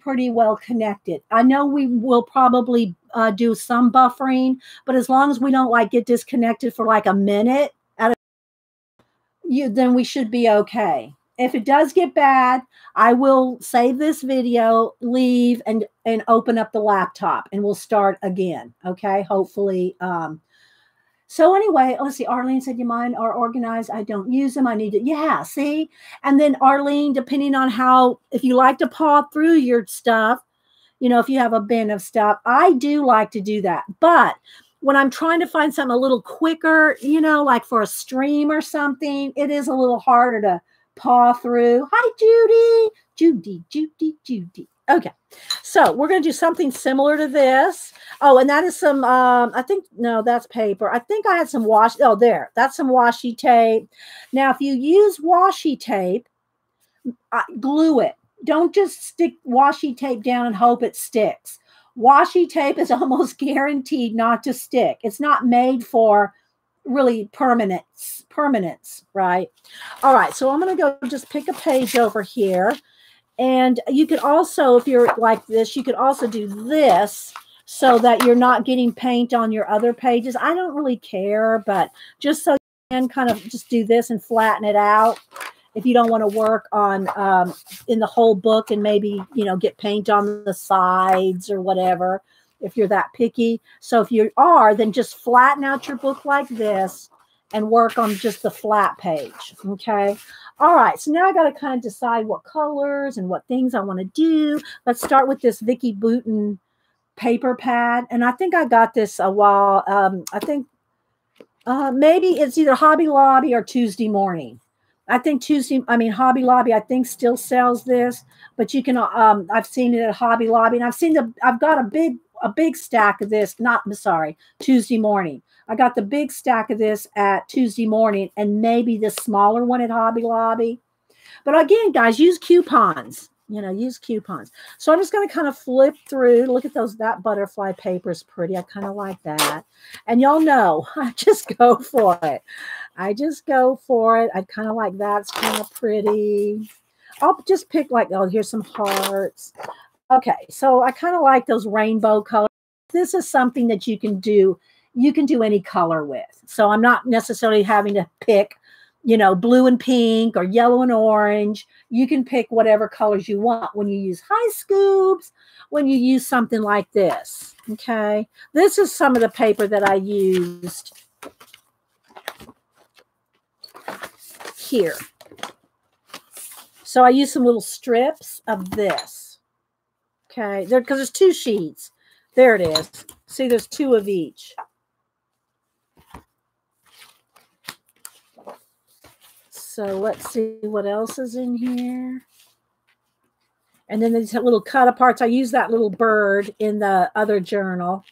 pretty well connected. I know we will probably uh, do some buffering, but as long as we don't like get disconnected for like a minute at a, you, then we should be okay. If it does get bad, I will save this video, leave, and and open up the laptop, and we'll start again. Okay, hopefully um, so anyway, let's see. Arlene said, "You mind are organized? I don't use them. I need to." Yeah, see. And then Arlene, depending on how, if you like to paw through your stuff, you know, if you have a bin of stuff, I do like to do that. But when I'm trying to find something a little quicker, you know, like for a stream or something, it is a little harder to paw through. Hi, Judy. Judy, Judy, Judy. Okay, so we're going to do something similar to this. Oh, and that is some, um, I think, no, that's paper. I think I had some wash. Oh, there, that's some washi tape. Now, if you use washi tape, uh, glue it. Don't just stick washi tape down and hope it sticks. Washi tape is <laughs> almost guaranteed not to stick. It's not made for really permanence, permanence, right? All right, so I'm going to go just pick a page over here. And you could also, if you're like this, you could also do this so that you're not getting paint on your other pages. I don't really care, but just so you can kind of just do this and flatten it out if you don't want to work on um, in the whole book and maybe, you know, get paint on the sides or whatever if you're that picky. So if you are, then just flatten out your book like this and work on just the flat page. Okay. All right, so now I got to kind of decide what colors and what things I want to do. Let's start with this Vicki Boutin paper pad, and I think I got this a while. Um, I think uh, maybe it's either Hobby Lobby or Tuesday morning. I think Tuesday, I mean Hobby Lobby, I think still sells this, but you can. Um, I've seen it at Hobby Lobby, and I've seen the. I've got a big a big stack of this. Not I'm sorry, Tuesday morning. I got the big stack of this at Tuesday morning, and maybe the smaller one at Hobby Lobby. But again, guys, use coupons you know, use coupons. So I'm just going to kind of flip through. Look at those. That butterfly paper is pretty. I kind of like that. And y'all know, <laughs> I just go for it. I just go for it. I kind of like that. It's kind of pretty. I'll just pick like, oh, here's some hearts. Okay. So I kind of like those rainbow colors. This is something that you can do. You can do any color with. So I'm not necessarily having to pick you know, blue and pink or yellow and orange. You can pick whatever colors you want when you use high scoops, when you use something like this. Okay. This is some of the paper that I used here. So I use some little strips of this. Okay. There, because there's two sheets. There it is. See, there's two of each. So let's see what else is in here. And then these little cut aparts. I use that little bird in the other journal.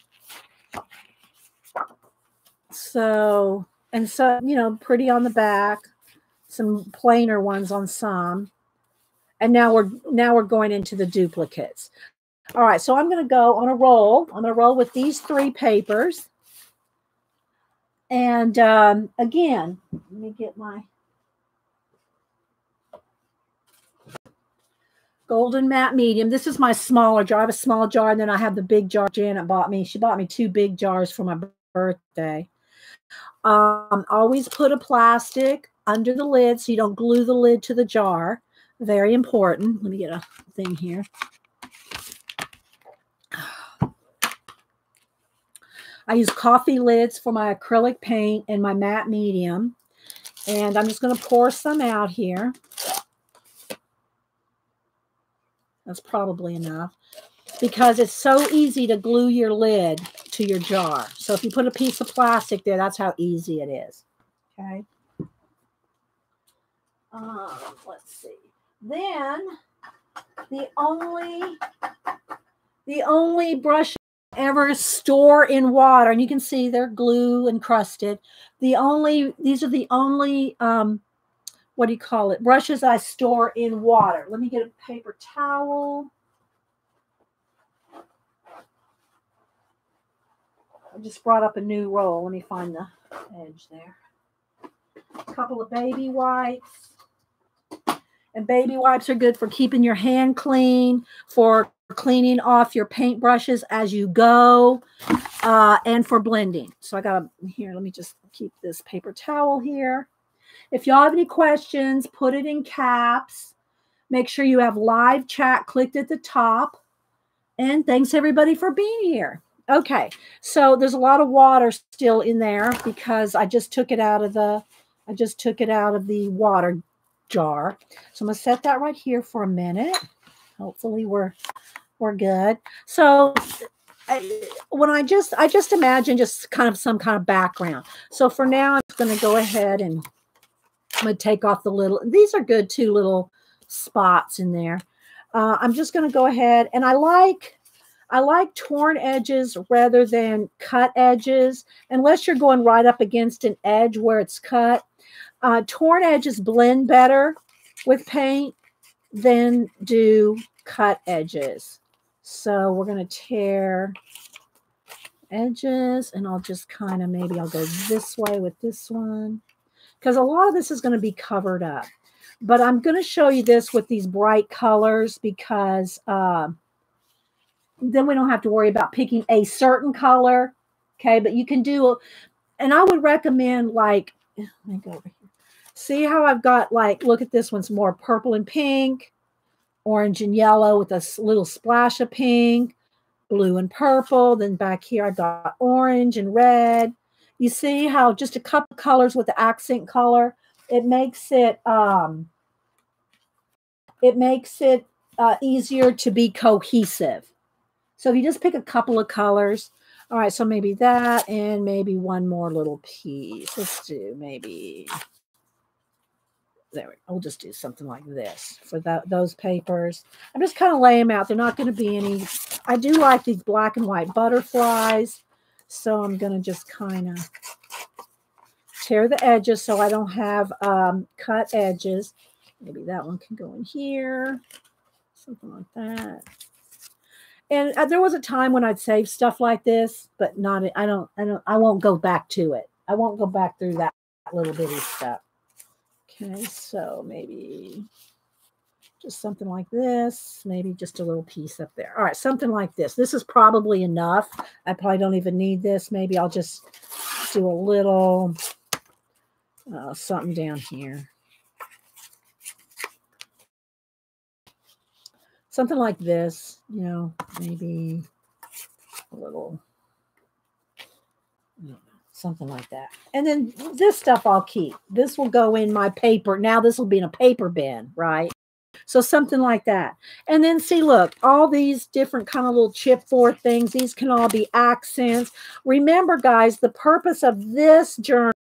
So, and so, you know, pretty on the back, some plainer ones on some. And now we're now we're going into the duplicates. All right, so I'm going to go on a roll. I'm going to roll with these three papers. And um, again, let me get my Golden matte medium. This is my smaller jar. I have a small jar, and then I have the big jar Janet bought me. She bought me two big jars for my birthday. Um, always put a plastic under the lid so you don't glue the lid to the jar. Very important. Let me get a thing here. I use coffee lids for my acrylic paint and my matte medium. And I'm just going to pour some out here. That's probably enough because it's so easy to glue your lid to your jar. So if you put a piece of plastic there, that's how easy it is. Okay. Um, let's see. Then the only the only brush ever store in water, and you can see they're glue encrusted. The only these are the only um, what do you call it? Brushes I store in water. Let me get a paper towel. I just brought up a new roll. Let me find the edge there. A couple of baby wipes. And baby wipes are good for keeping your hand clean, for cleaning off your paint brushes as you go, uh, and for blending. So I got a, here, let me just keep this paper towel here. If y'all have any questions, put it in caps. Make sure you have live chat clicked at the top. And thanks everybody for being here. Okay, so there's a lot of water still in there because I just took it out of the I just took it out of the water jar. So I'm gonna set that right here for a minute. Hopefully we're we're good. So I, when I just I just imagine just kind of some kind of background. So for now, I'm going to go ahead and I'm going to take off the little, these are good two little spots in there. Uh, I'm just going to go ahead and I like, I like torn edges rather than cut edges, unless you're going right up against an edge where it's cut. Uh, torn edges blend better with paint than do cut edges. So we're going to tear edges and I'll just kind of maybe I'll go this way with this one because a lot of this is going to be covered up. But I'm going to show you this with these bright colors because uh, then we don't have to worry about picking a certain color. Okay, but you can do, and I would recommend like, let me go over here. See how I've got like, look at this one's more purple and pink, orange and yellow with a little splash of pink, blue and purple. Then back here I've got orange and red. You see how just a couple colors with the accent color, it makes it um, it makes it uh, easier to be cohesive. So if you just pick a couple of colors, all right, so maybe that and maybe one more little piece. Let's do maybe, there we. We'll just do something like this for that, those papers. I'm just kind of laying them out. They're not going to be any, I do like these black and white butterflies. So I'm going to just kind of tear the edges so I don't have um, cut edges. Maybe that one can go in here, something like that. And uh, there was a time when I'd save stuff like this, but not. I don't. I don't. I won't go back to it. I won't go back through that little bitty stuff. Okay, so maybe just something like this. Maybe just a little piece up there. All right, something like this. This is probably enough. I probably don't even need this. Maybe I'll just do a little uh, something down here. something like this, you know, maybe a little, something like that. And then this stuff I'll keep. This will go in my paper. Now this will be in a paper bin, right? So something like that. And then see, look, all these different kind of little chipboard things, these can all be accents. Remember, guys, the purpose of this journal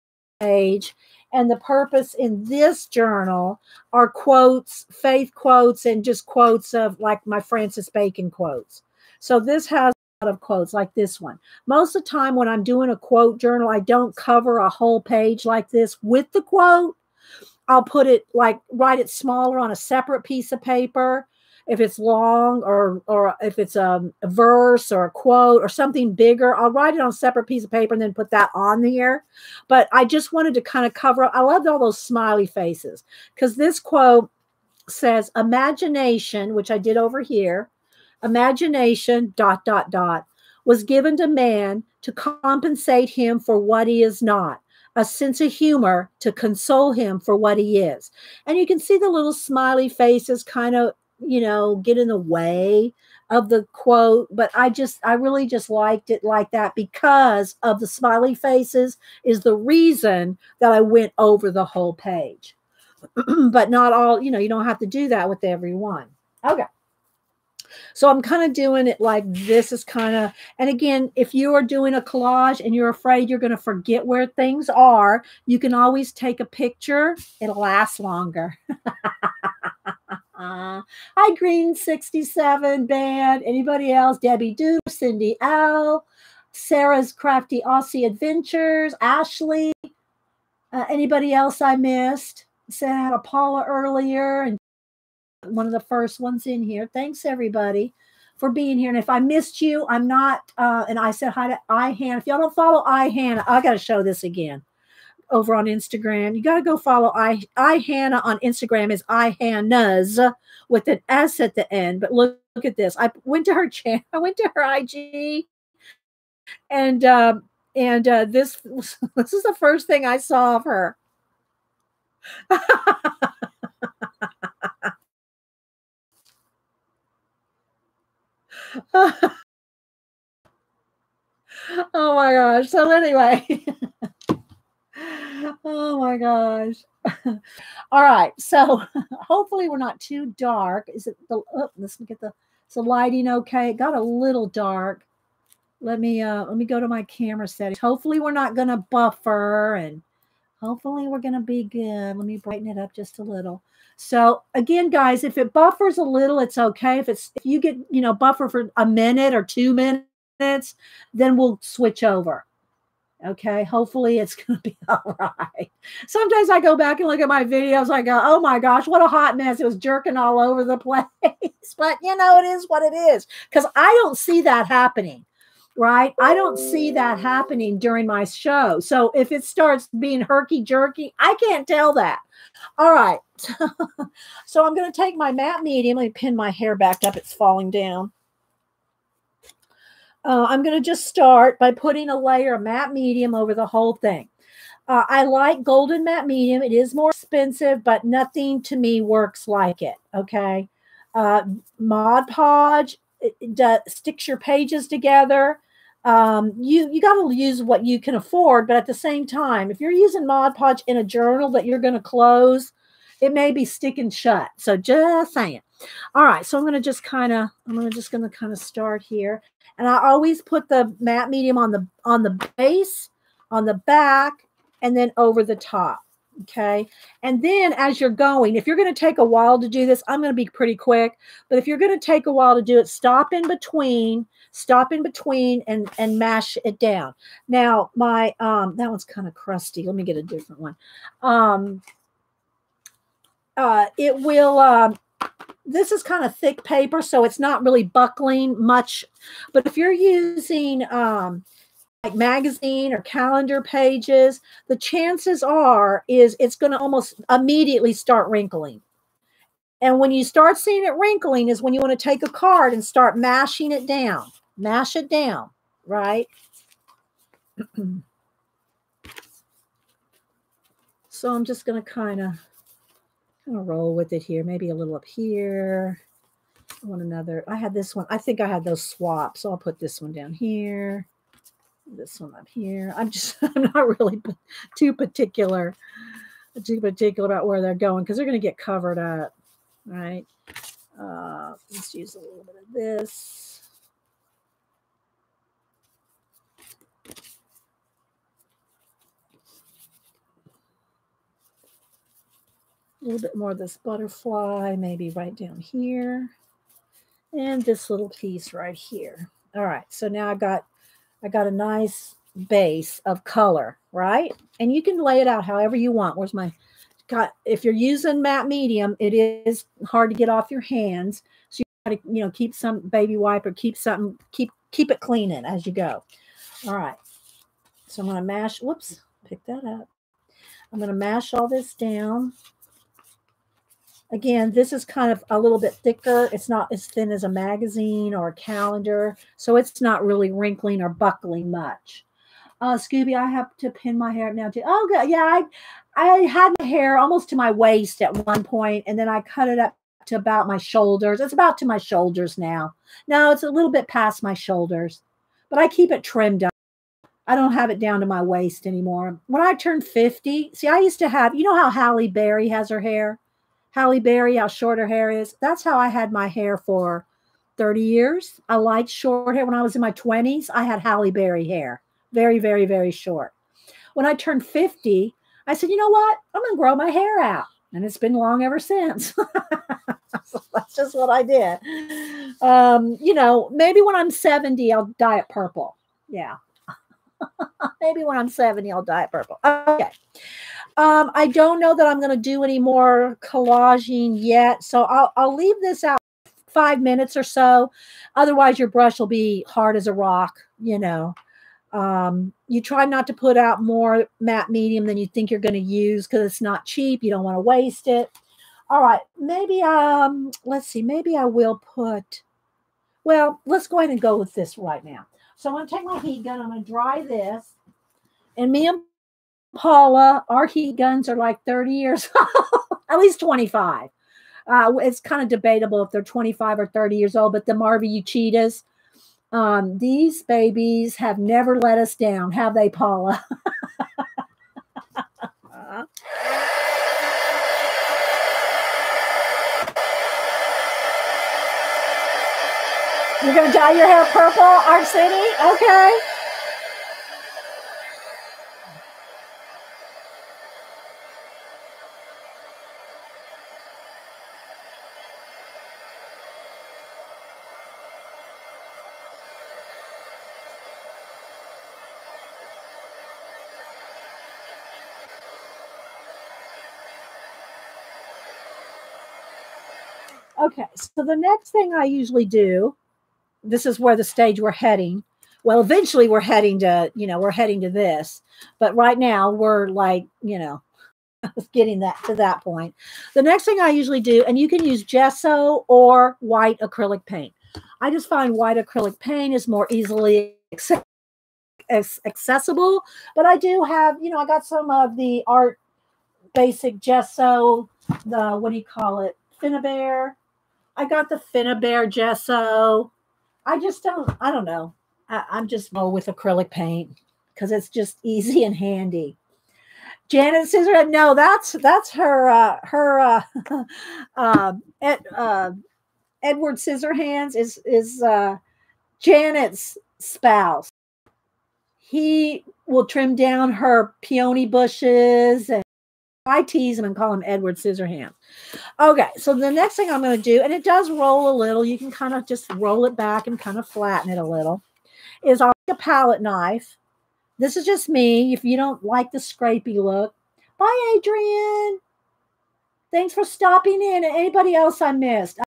page and the purpose in this journal are quotes, faith quotes, and just quotes of like my Francis Bacon quotes. So this has a lot of quotes like this one. Most of the time when I'm doing a quote journal, I don't cover a whole page like this with the quote. I'll put it like write it smaller on a separate piece of paper. If it's long or or if it's a, a, verse or a quote or something bigger i'll write it on a separate piece of paper and then put that on here but i just wanted to kind of cover up i loved all those smiley faces. Because this quote says imagination which i did over here imagination dot dot dot was given to man to compensate him for what he is not a sense of humor to console him for what he is. And you can see the little smiley faces kind of you know, get in the way of the quote, but I just, I really just liked it like that because of the smiley faces, is the reason that I went over the whole page. <clears throat> but not all, you know, you don't have to do that with every one. Okay. So I'm kind of doing it like this is kind of, and again, if you are doing a collage and you're afraid you're going to forget where things are, you can always take a picture. It'll last longer. <laughs> Hi, Green 67 Band. Anybody else? Debbie Do, Cindy L, Sarah's Crafty Aussie Adventures, Ashley. Uh, anybody else I missed? Said I had Paula earlier and one of the first ones in here. Thanks, everybody, for being here. And if I missed you, I'm not. Uh, and I said hi to iHanna. If y'all don't follow iHanna, I got to show this again over on Instagram. You got to go follow I iHanna on Instagram is iHanna's with an S at the end. But look, look at this. I went to her channel. <laughs> I went to her IG, and um, and uh, this <laughs> this is the first thing I saw of her. <laughs> <laughs> oh my gosh. So anyway. <laughs> oh my gosh. <laughs> All right. So hopefully we're not too dark. Is it the oh, let's get the is the lighting okay. It got a little dark. Let me uh let me go to my camera settings. Hopefully we're not gonna buffer and hopefully we're gonna be good. Let me brighten it up just a little. So again, guys, if it buffers a little, it's okay. If it's if you get, you know, buffer for a minute or two minutes, then we'll switch over. Okay, hopefully it's <laughs> going to be <laughs> all right. Sometimes I go back and look at my videos. I go, oh my gosh, what a hot mess. It was jerking all over the <laughs> place. but you know, it is what it is because I don't see that happening, right? I don't see that happening during my show. So if it starts being herky jerky, I can't tell that. All right. <laughs> so I'm going to take my matte medium. Me pin my hair back up. It's falling down. Uh, I'm going to just start by putting a layer of matte medium over the whole thing. Uh, I like golden matte medium. It is more expensive, but nothing to me works like it. Okay. Uh, Mod Podge it, does, sticks your pages together. Um, you you got to use what you can afford, but at the same time, if you're using Mod Podge in a journal that you're going to close, it may be sticking shut. So just saying. All right, so I'm going to just kind of, I'm going to just going to kind of start here. And I always put the matte medium on the, on the base, on the back, and then over the top. Okay. And then as you're going, if you're going to take a while to do this, I'm going to be pretty quick. But if you're going to take a while to do it, stop in between, stop in between and, and mash it down. Now, my, um, that one's kind of crusty. Let me get a different one. Um, uh, it will, um, this is kind of thick paper, so it's not really buckling much. But if you're using, um, like magazine or calendar pages, the chances are is it's going to almost immediately start wrinkling. And when you start seeing it wrinkling is when you want to take a card and start mashing it down. Mash it down, right? <clears throat> so I'm just going to kind of kind of roll with it here, maybe a little up here. Want another. I had this one. I think I had those swaps. So I'll put this one down here this one up here. I'm just <laughs> I'm not really too particular too particular about where they're going because they're going to get covered up, right? Uh, let's use a little bit of this. A little bit more of this butterfly, maybe right down here. And this little piece right here. All right, so now I've got I got a nice base of color, right? And you can lay it out however you want. Where's my got if you're using matte medium, it is hard to get off your hands. So you got to, you know, keep some baby wipe or keep something, keep keep it cleaning as you go. All right. So I'm to mash, whoops, pick that up. I'm to mash all this down. Again, this is kind of a little bit thicker. It's not as thin as a magazine or a calendar, so it's not really wrinkling or buckling much. Uh, Scooby, I have to pin my hair up now too. Oh, good. Yeah, I, I had my hair almost to my waist at one point, and then I cut it up to about my shoulders. It's about to my shoulders now. Now it's a little bit past my shoulders, but I keep it trimmed up. I don't have it down to my waist anymore. When I turned 50, see, I used to have, you know how Halle Berry has her hair? Halle Berry, how short her hair is. That's how I had my hair for 30 years. I liked short hair. When I was in my 20s, I had Halle Berry hair. Very, very, very short. When I turned 50, I said, you know what? I'm going to grow my hair out. And it's been long ever since. so <laughs> that's just what I did. Um, you know, maybe when I'm 70, I'll dye it purple. Yeah. <laughs> maybe when I'm 70, I'll dye it purple. Okay. Um, I don't know that I'm going to do any more collaging yet. So I'll, I'll leave this out five minutes or so. Otherwise, your brush will be hard as a rock, you know. Um, you try not to put out more matte medium than you think you're going to use because it's not cheap. You don't want to waste it. All right, maybe um, let's see, maybe I will put. Well, let's go ahead and go with this right now. So I'm going to take my heat gun. I'm going to dry this, and me and Paula, our heat guns are like 30 years <laughs> old, at least 25. Uh, it's kind of debatable if they're 25 or 30 years old, but the Marvy cheetahs, um, these babies have never let us down, have they, Paula? <laughs> You're going to dye your hair purple, Art City? Okay. Okay, so the next thing I usually do, this is where the stage we're heading. Well, eventually we're heading to, you know, we're heading to this, but right now we're like, you know, <laughs> getting that to that point. The next thing I usually do, and you can use gesso or white acrylic paint. I just find white acrylic paint is more easily accessible, but I do have, you know, I got some of the art basic gesso, the, what do you call it? Finnabair I got the Finnabair gesso. I just don't, I don't know. I, am just more with acrylic paint because it's just easy and handy. Janet Scissorhands. No, that's that's her uh, her uh, uh, <laughs> Ed, uh, Edward Scissorhands is is uh, Janet's spouse. He will trim down her peony bushes and I tease him and call him Edward Scissorhands. Okay, so the next thing I'm going to do, and it does roll a little, you can kind of just roll it back and kind of flatten it a little, is I'll take a palette knife. This is just me. If you don't like the scrapey look, bye, Adrian. Thanks for stopping in. Anybody else I missed?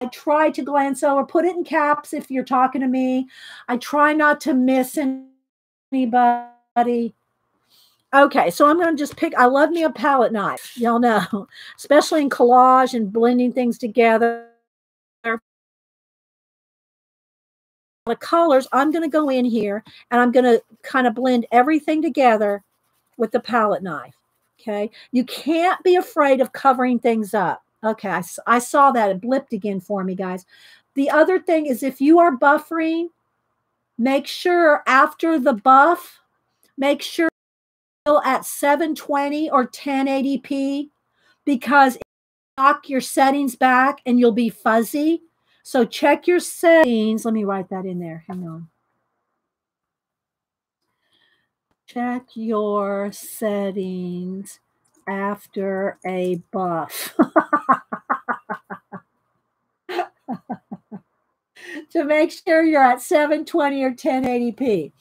I try to glance over, put it in caps if you're talking to me. I try not to miss anybody. Okay, so I'm going to just pick. I love me a palette knife. Y'all know, <laughs> especially in collage and blending things together. The colors, I'm going to go in here and I'm going to kind of blend everything together with the palette knife. Okay, you can't be afraid of covering things up. Okay, I, I saw that. It blipped again for me, guys. The other thing is if you are buffering, make sure after the buff, make sure at 720 or 1080p because knock your settings back and you'll be fuzzy. So check your settings. Let me write that in there. Hang on. Check your settings after a buff. <laughs> to make sure you're at 720 or 1080p.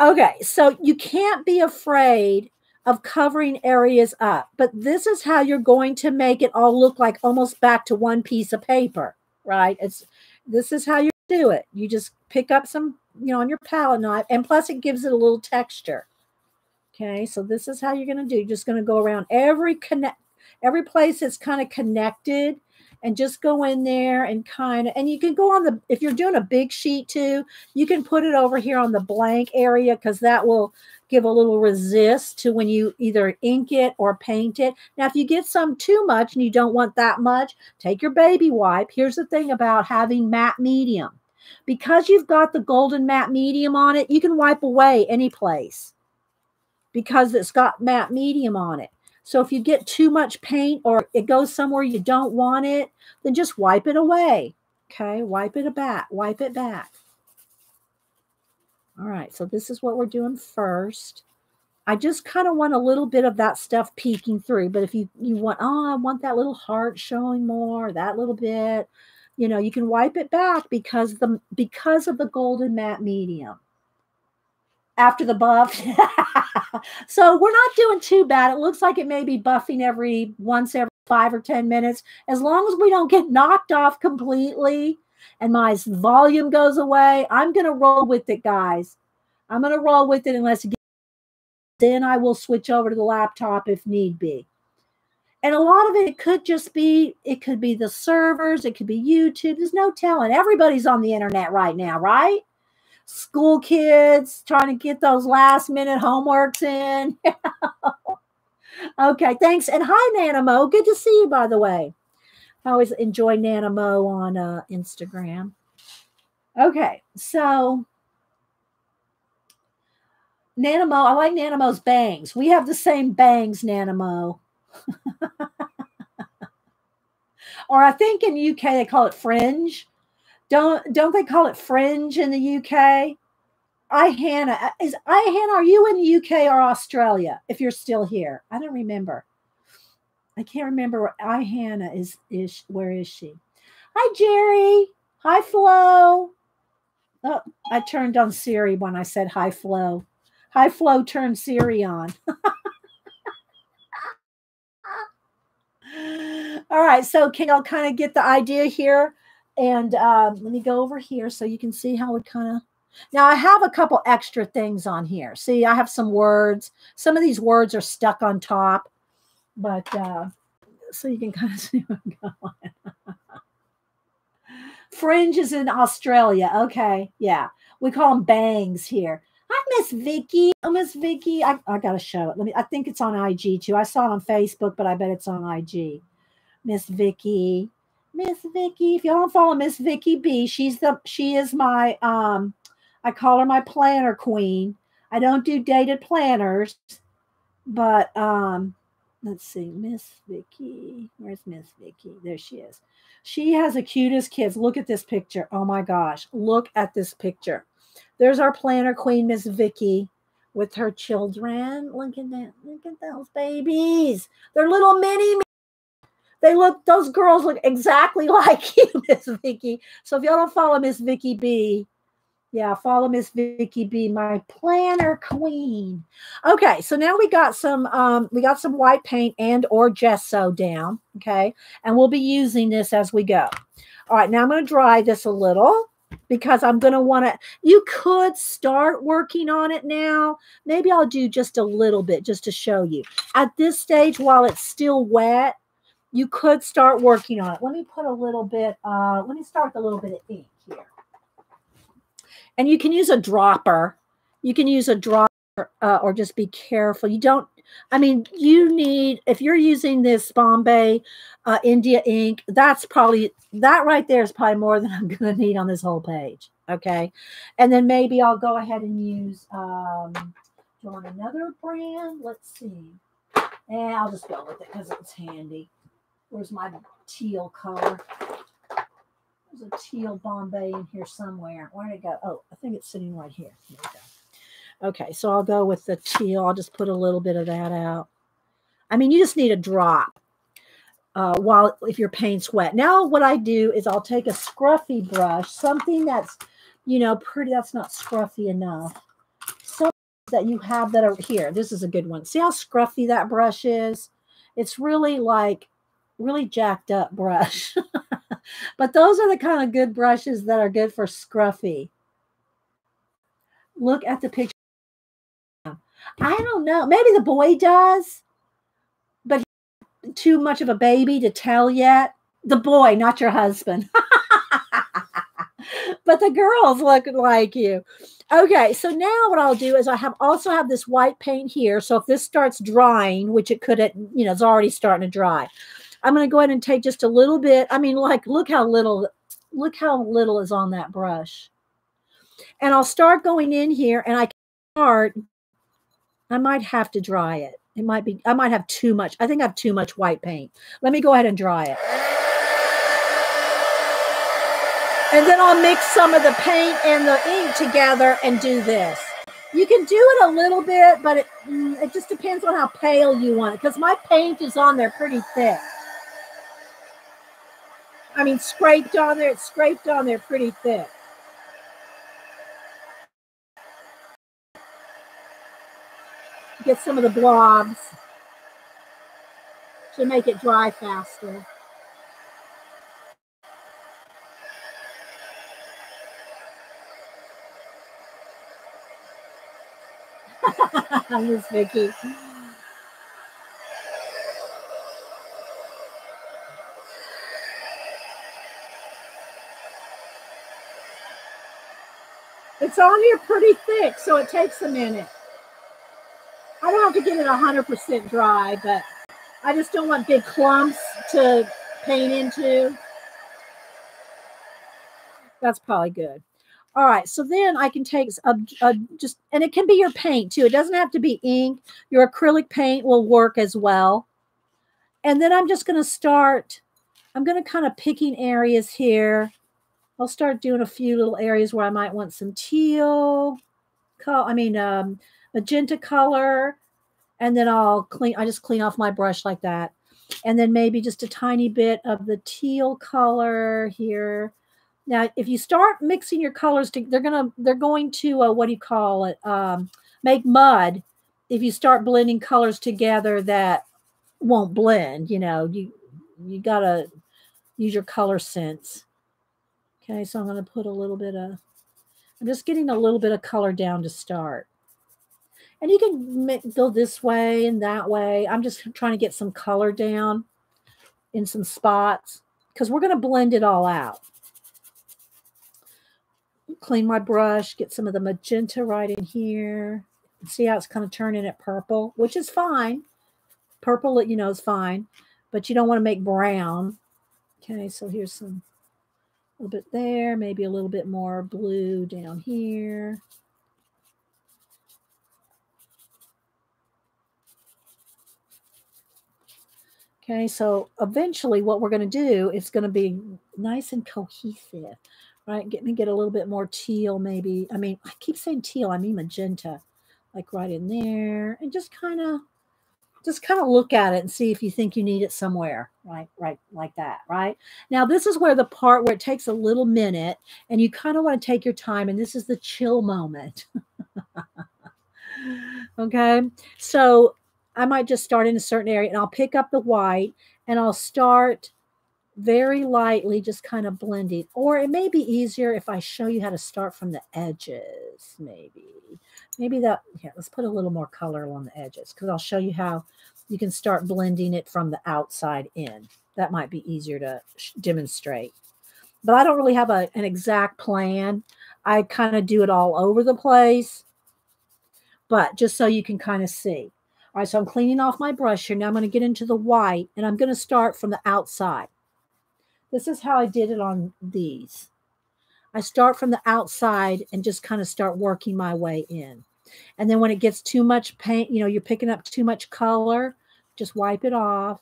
Okay, so you can't be afraid of covering areas up, but this is how you're going to make it all look like almost back to one piece of paper, right? It's this is how you do it. You just pick up some, you know, on your palette knife, and plus it gives it a little texture. Okay, so this is how you're going to do. You're just going to go around every connect, every place that's kind of connected and just go in there and kind of and you can go on the if you're doing a big sheet too you can put it over here on the blank area because that will give a little resist to when you either ink it or paint it. Now if you get some too much and you don't want that much take your baby wipe. Here's the thing about having matte medium. Because you've got the golden matte medium on it you can wipe away any place because it's got matte medium on it so if you get too much paint or it goes somewhere you don't want it, then just wipe it away. Okay, wipe it back, wipe it back. All right, so this is what we're doing first. I just kind of want a little bit of that stuff peeking through. But if you, you want, oh, I want that little heart showing more, that little bit, you know, you can wipe it back because the because of the golden matte medium after the buff. <laughs> so we're not doing too bad. It looks like it may be buffing every once every five or 10 minutes. As long as we don't get knocked off completely and my volume goes away, I'm going to roll with it, guys. I'm going to roll with it unless it then I will switch over to the laptop if need be. And a lot of it could just be, it could be the servers, it could be YouTube. There's no telling. Everybody's on the internet right now, right? School kids trying to get those last minute homeworks in. <laughs> okay, thanks. And hi, Nanamo. Good to see you, by the way. I always enjoy Nanamo on uh, Instagram. Okay, so Nanamo, I like Nanamo's bangs. We have the same bangs, Nanamo. <laughs> Or I think in UK they call it fringe. Don't don't they call it fringe in the UK? iHanna uh, is iHanna. Are you in the UK or Australia? If you're still here, I don't remember. I can't remember where iHanna is. Is where is she? Hi Jerry. Hi Flo. Oh, I turned on Siri when I said hi Flo. Hi Flo turned Siri on. <laughs> All right, so can y'all kind of get the idea here? And um, let me go over here so you can see how it kind of. Now I have a couple extra things on here. See, I have some words. Some of these words are stuck on top, but uh, so you can <laughs> kind of see what I'm going. <laughs> Fringe is in Australia. Okay, yeah, we call them bangs here. Hi, Miss Vicky. Oh, Miss Vicky, I, I gotta show it. Let me. I think it's on IG too. I saw it on Facebook, but I bet it's on IG. Miss Vicky. Miss Vicky. If y'all don't follow Miss Vicky B, she's the she is my um I call her my planner queen. I don't do dated planners, But um, let's see, Miss Vicky. Where's Miss Vicky? There she is. She has the cutest kids. Look at this picture. Oh my gosh. Look at this picture. There's our planner queen, Miss Vicky, with her children. Look at that. Look at those babies. They're little mini. They look, those girls look exactly <laughs> like you, Miss Vicky. So if y'all don't follow Miss Vicky B, yeah, follow Miss Vicky B, my planner queen. Okay, so now we got some um we got some white paint and or gesso down, okay? And we'll be using this as we go. All right, now I'm going to dry this a little because I'm going to want to you could start working on it now. Maybe I'll do just a little bit just to show you. At this stage while it's still wet, you could start working on it. Let me put a little bit uh let me start with a little bit of ink here and you can use a dropper. You can use a dropper uh, or just be careful. You don't, I mean, you need, if you're using this Bombay uh, India ink, that's probably, that right there is probably more than <laughs> I'm going to need on this whole page. Okay. And then maybe I'll go ahead and use, um, do you want another brand? Let's see. And I'll just go with it because it's handy. Where's my teal color? There's a teal Bombay in here somewhere. Where'd it go? Oh, I think it's sitting right here. Okay, so I'll go with the teal. I'll just put a little bit of that out. I mean, you just need a drop uh, while if your paint's wet. Now what I do is I'll take a scruffy brush, something that's, you know, pretty, that's not scruffy enough. Some that you have that are here. This is a good one. See how scruffy that brush is? It's really like, really jacked up brush. <laughs> but those are the kind of good brushes that are good for scruffy. Look at the picture. I don't know. Maybe the boy does, but too much of a baby to tell yet. The boy, not your husband. <laughs> but the girls look like you. Okay, so now what I'll do is I have also have this white paint here. So if this starts drying, which it could, you know, it's already starting to dry. I'm going to go ahead and take just a little bit. I mean, like, look how little, look how little is on that brush. And I'll start going in here and I can start, I might have to dry it. It might be, I might have too much. I think I have too much white paint. Let me go ahead and dry it. And then I'll mix some of the paint and the ink together and do this. You can do it a little bit, but it, mm, it just depends on how pale you want it because my paint is on there pretty thick. I mean, scraped on there. It's scraped on there pretty thick. Get some of the blobs to make it dry faster. <laughs> Miss Vicky. It's on here pretty thick, so it takes a minute. I don't have to get it 100% dry, but I just don't want big clumps to paint into. That's probably good. All right, so then I can take a, a, just, and it can be your paint too. It doesn't have to be ink. Your acrylic paint will work as well. And then I'm just going to start, I'm going to kind of picking areas here I'll start doing a few little areas where I might want some teal, I mean, um, magenta color. And then I'll clean, I just clean off my brush like that. And then maybe just a tiny bit of the teal color here. Now, if you start mixing your colors, to, they're gonna, they're going to, uh, what do you call it? Um, make mud. If you start blending colors together that won't blend, you know, you, you gotta use your color sense. Okay, so I'm going to put a little bit of, I'm just getting a little bit of color down to start. And you can go this way and that way. I'm just trying to get some color down in some spots because we're going to blend it all out. Clean my brush, get some of the magenta right in here. See how it's kind of turning it purple, which is fine. Purple, you know, is fine, but you don't want to make brown. Okay, so here's some a little bit there, maybe a little bit more blue down here. Okay, so eventually what we're going to do, is going to be nice and cohesive, right? Get me get a little bit more teal maybe. I mean, I keep saying teal, I mean magenta. Like right in there and just kind of just kind of look at it and see if you think you need it somewhere right right like that right? Now this is where the part where it takes a little minute and you kind of want to take your time and this is the chill moment. <laughs> Okay? So i might just start in a certain area and i'll pick up the white and i'll start very lightly just kind of blending or it may be easier if i show you how to start from the edges maybe. Maybe that yeah let's put a little more color along the edges because i'll show you how you can start blending it from the outside in. That might be easier to demonstrate. But i don't really have a, an exact plan. I kind of do it all over the place. But just so you can kind of see. All right so i'm cleaning off my brush here. Now i'm going to get into the white and i'm going to start from the outside this is how i did it on these I start from the outside and just kind of start working my way in. And then when it gets too much paint, you know, you're picking up too much color, just wipe it off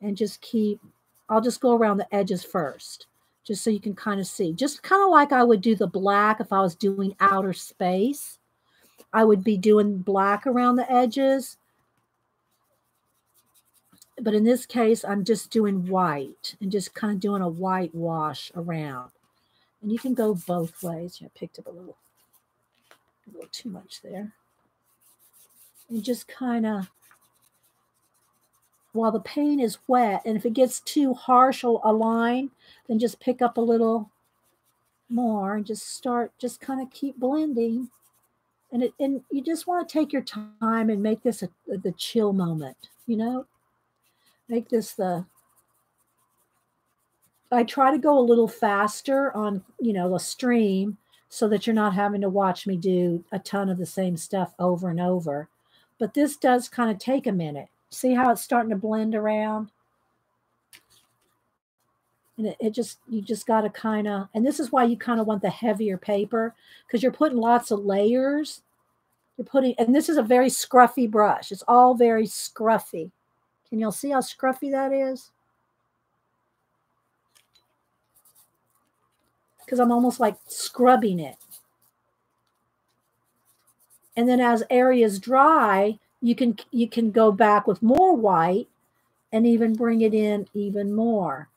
and just keep, I'll just go around the edges first, just so you can kind of see. Just kind of like I would do the black if I was doing outer space. I would be doing black around the edges. But in this case, I'm just doing white and just kind of doing a white wash around. And you can go both ways. I picked up a little a little too much there. And just kind of, while the paint is wet, and if it gets too harsh a line, then just pick up a little more and just start, just kind of keep blending. And it, and you just want to take your time and make this a, the chill moment, you know? Make this the I try to go a little faster on, you know, a stream so that you're not having to watch me do a ton of the same stuff over and over. But this does kind of take a minute. See how it's starting to blend around? And it, it just, you just got to kind of, and this is why you kind of want the heavier paper because you're putting lots of layers. You're putting, and this is a very scruffy brush. It's all very scruffy. Can y'all see how scruffy that is? because I'm almost like scrubbing it. And then as areas dry, you can you can go back with more white and even bring it in even more.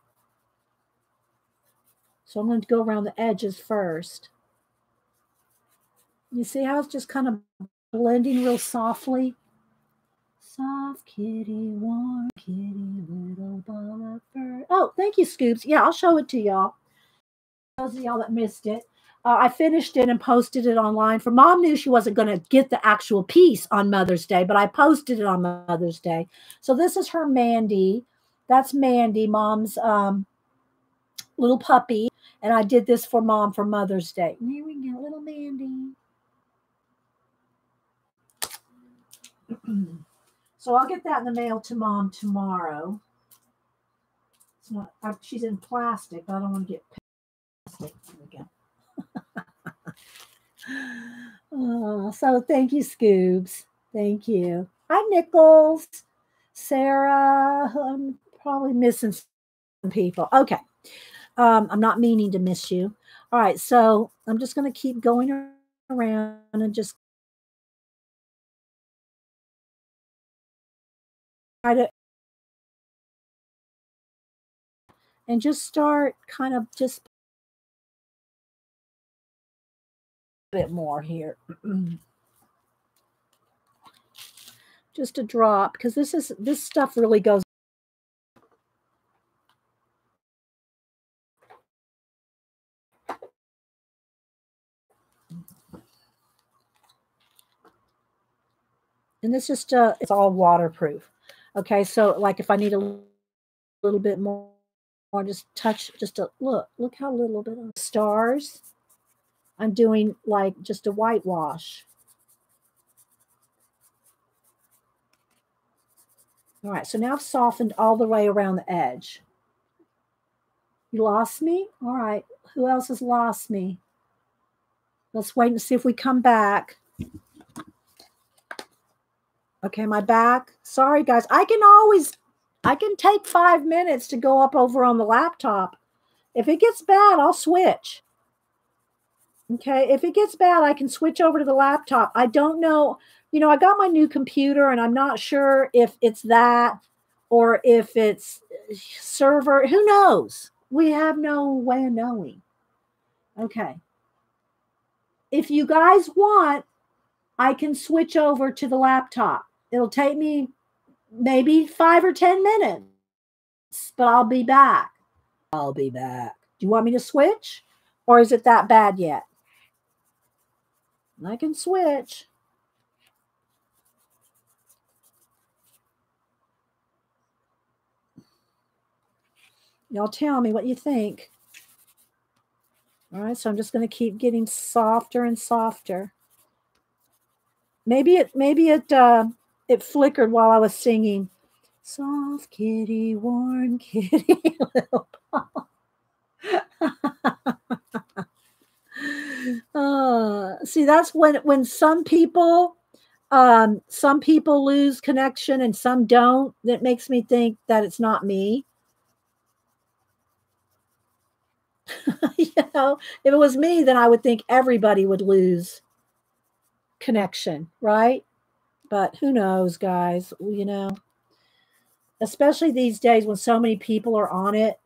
So I'm going to go around the edges first. You see how it's just kind of blending real softly? Soft kitty, warm kitty, little ball of fur. Oh, thank you, Scoops. Yeah, I'll show it to y'all those of y'all that missed it, uh, I finished it and posted it online. For mom knew she wasn't going to get the actual piece on Mother's Day, but I posted it on Mother's Day. So this is her Mandy. That's Mandy, mom's um, little puppy. And I did this for mom for Mother's Day. Here we go, little Mandy. <clears throat> so I'll get that in the mail to mom tomorrow. It's not, I, she's in plastic. I don't want to get again. <laughs> oh, so thank you, Scoobs. Thank you. Hi, Nichols. Sarah. I'm probably missing some people. Okay. Um, I'm not meaning to miss you. All right. So I'm just going to keep going around and just and just start kind of just a bit more here. <clears throat> Just a drop because this is this stuff really goes and this just uh it's all waterproof okay so like if i need a little bit more or just touch just a look look how little bit of stars I'm doing like just a whitewash. All right, so now I've softened all the way around the edge. You lost me? All right, who else has lost me? Let's wait and see if we come back. Okay, my back. Sorry, guys. I can always I can take five minutes to go up over on the laptop. If it gets bad, I'll switch. Okay. If it gets bad, I can switch over to the laptop. I don't know. You know, I got my new computer and I'm not sure if it's that or if it's uh, server. Who knows? We have no way of knowing. Okay. If you guys want, I can switch over to the laptop. It'll take me maybe five or 10 minutes, but I'll be back. I'll be back. Do you want me to switch? Or is it that bad yet? I can switch. Y'all tell me what you think. All right, so I'm just going to keep getting softer and softer. Maybe it maybe it uh, it flickered while I was singing. Soft kitty, warm kitty, <laughs> little uh, <laughs> see, that's when when some people um, some people lose connection and some don't. That makes me think that it's not me. <laughs> you know, if it was me, then I would think everybody would lose connection, right? But who knows, guys? You know, especially these days when so many people are on it.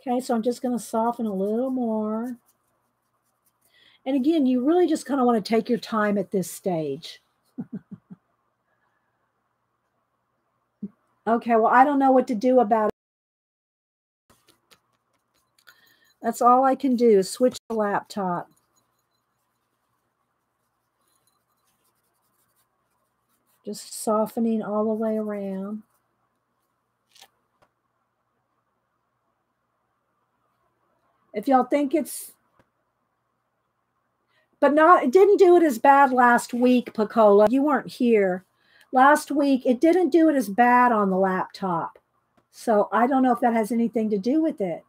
Okay, so I'm just going to soften a little more. And again, you really just kind of want to take your time at this stage. <laughs> okay, well, I don't know what to do about it. That's all I can do is switch the laptop. Just softening all the way around. If y'all think it's but not it didn't do it as bad last week, Picola. You weren't here. Last week it didn't do it as bad on the laptop. So I don't know if that has anything to do with it.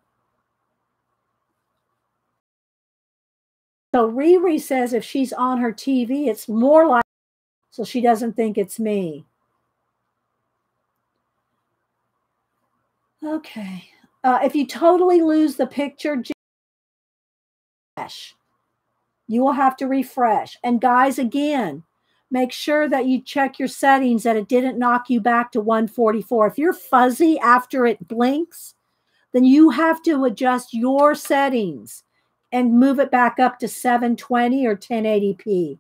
So Riri says if she's on her TV, it's more like so she doesn't think it's me. Okay. Uh, if you totally lose the picture, you will have to refresh. And guys, again, make sure that you check your settings that it didn't knock you back to 144. If you're fuzzy after it blinks, then you have to adjust your settings and move it back up to 720 or 1080p.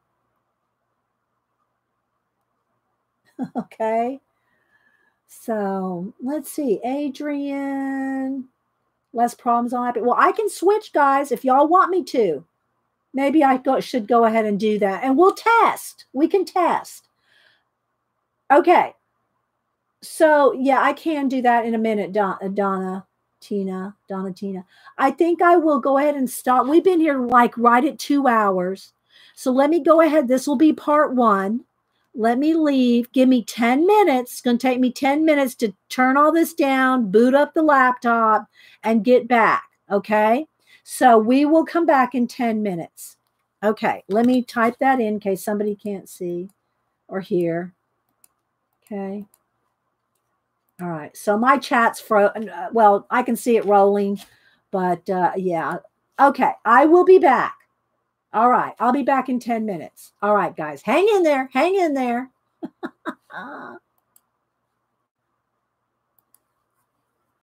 <laughs> okay. So let's see. Adrian, less problems on iPad. Well, I can switch, guys, if y'all want me to. Maybe I go, should go ahead and do that. And we'll test. We can test. Okay. So, yeah, I can do that in a minute, uh, Donna. Tina, Donna Tina. I think I will go ahead and stop. We've been here like right at two hours. So let me go ahead. This will be part one. Let me leave. Give me 10 minutes. It's going to take me 10 minutes to turn all this down, boot up the laptop, and get back. Okay. So we will come back in 10 minutes. Okay. Let me type that in in case somebody can't see or hear. Okay. All right. So my chat's fro. Well, I can see it rolling, but uh, yeah. Okay. I will be back. All right. I'll be back in 10 minutes. All right, guys. Hang in there. Hang in there. <laughs>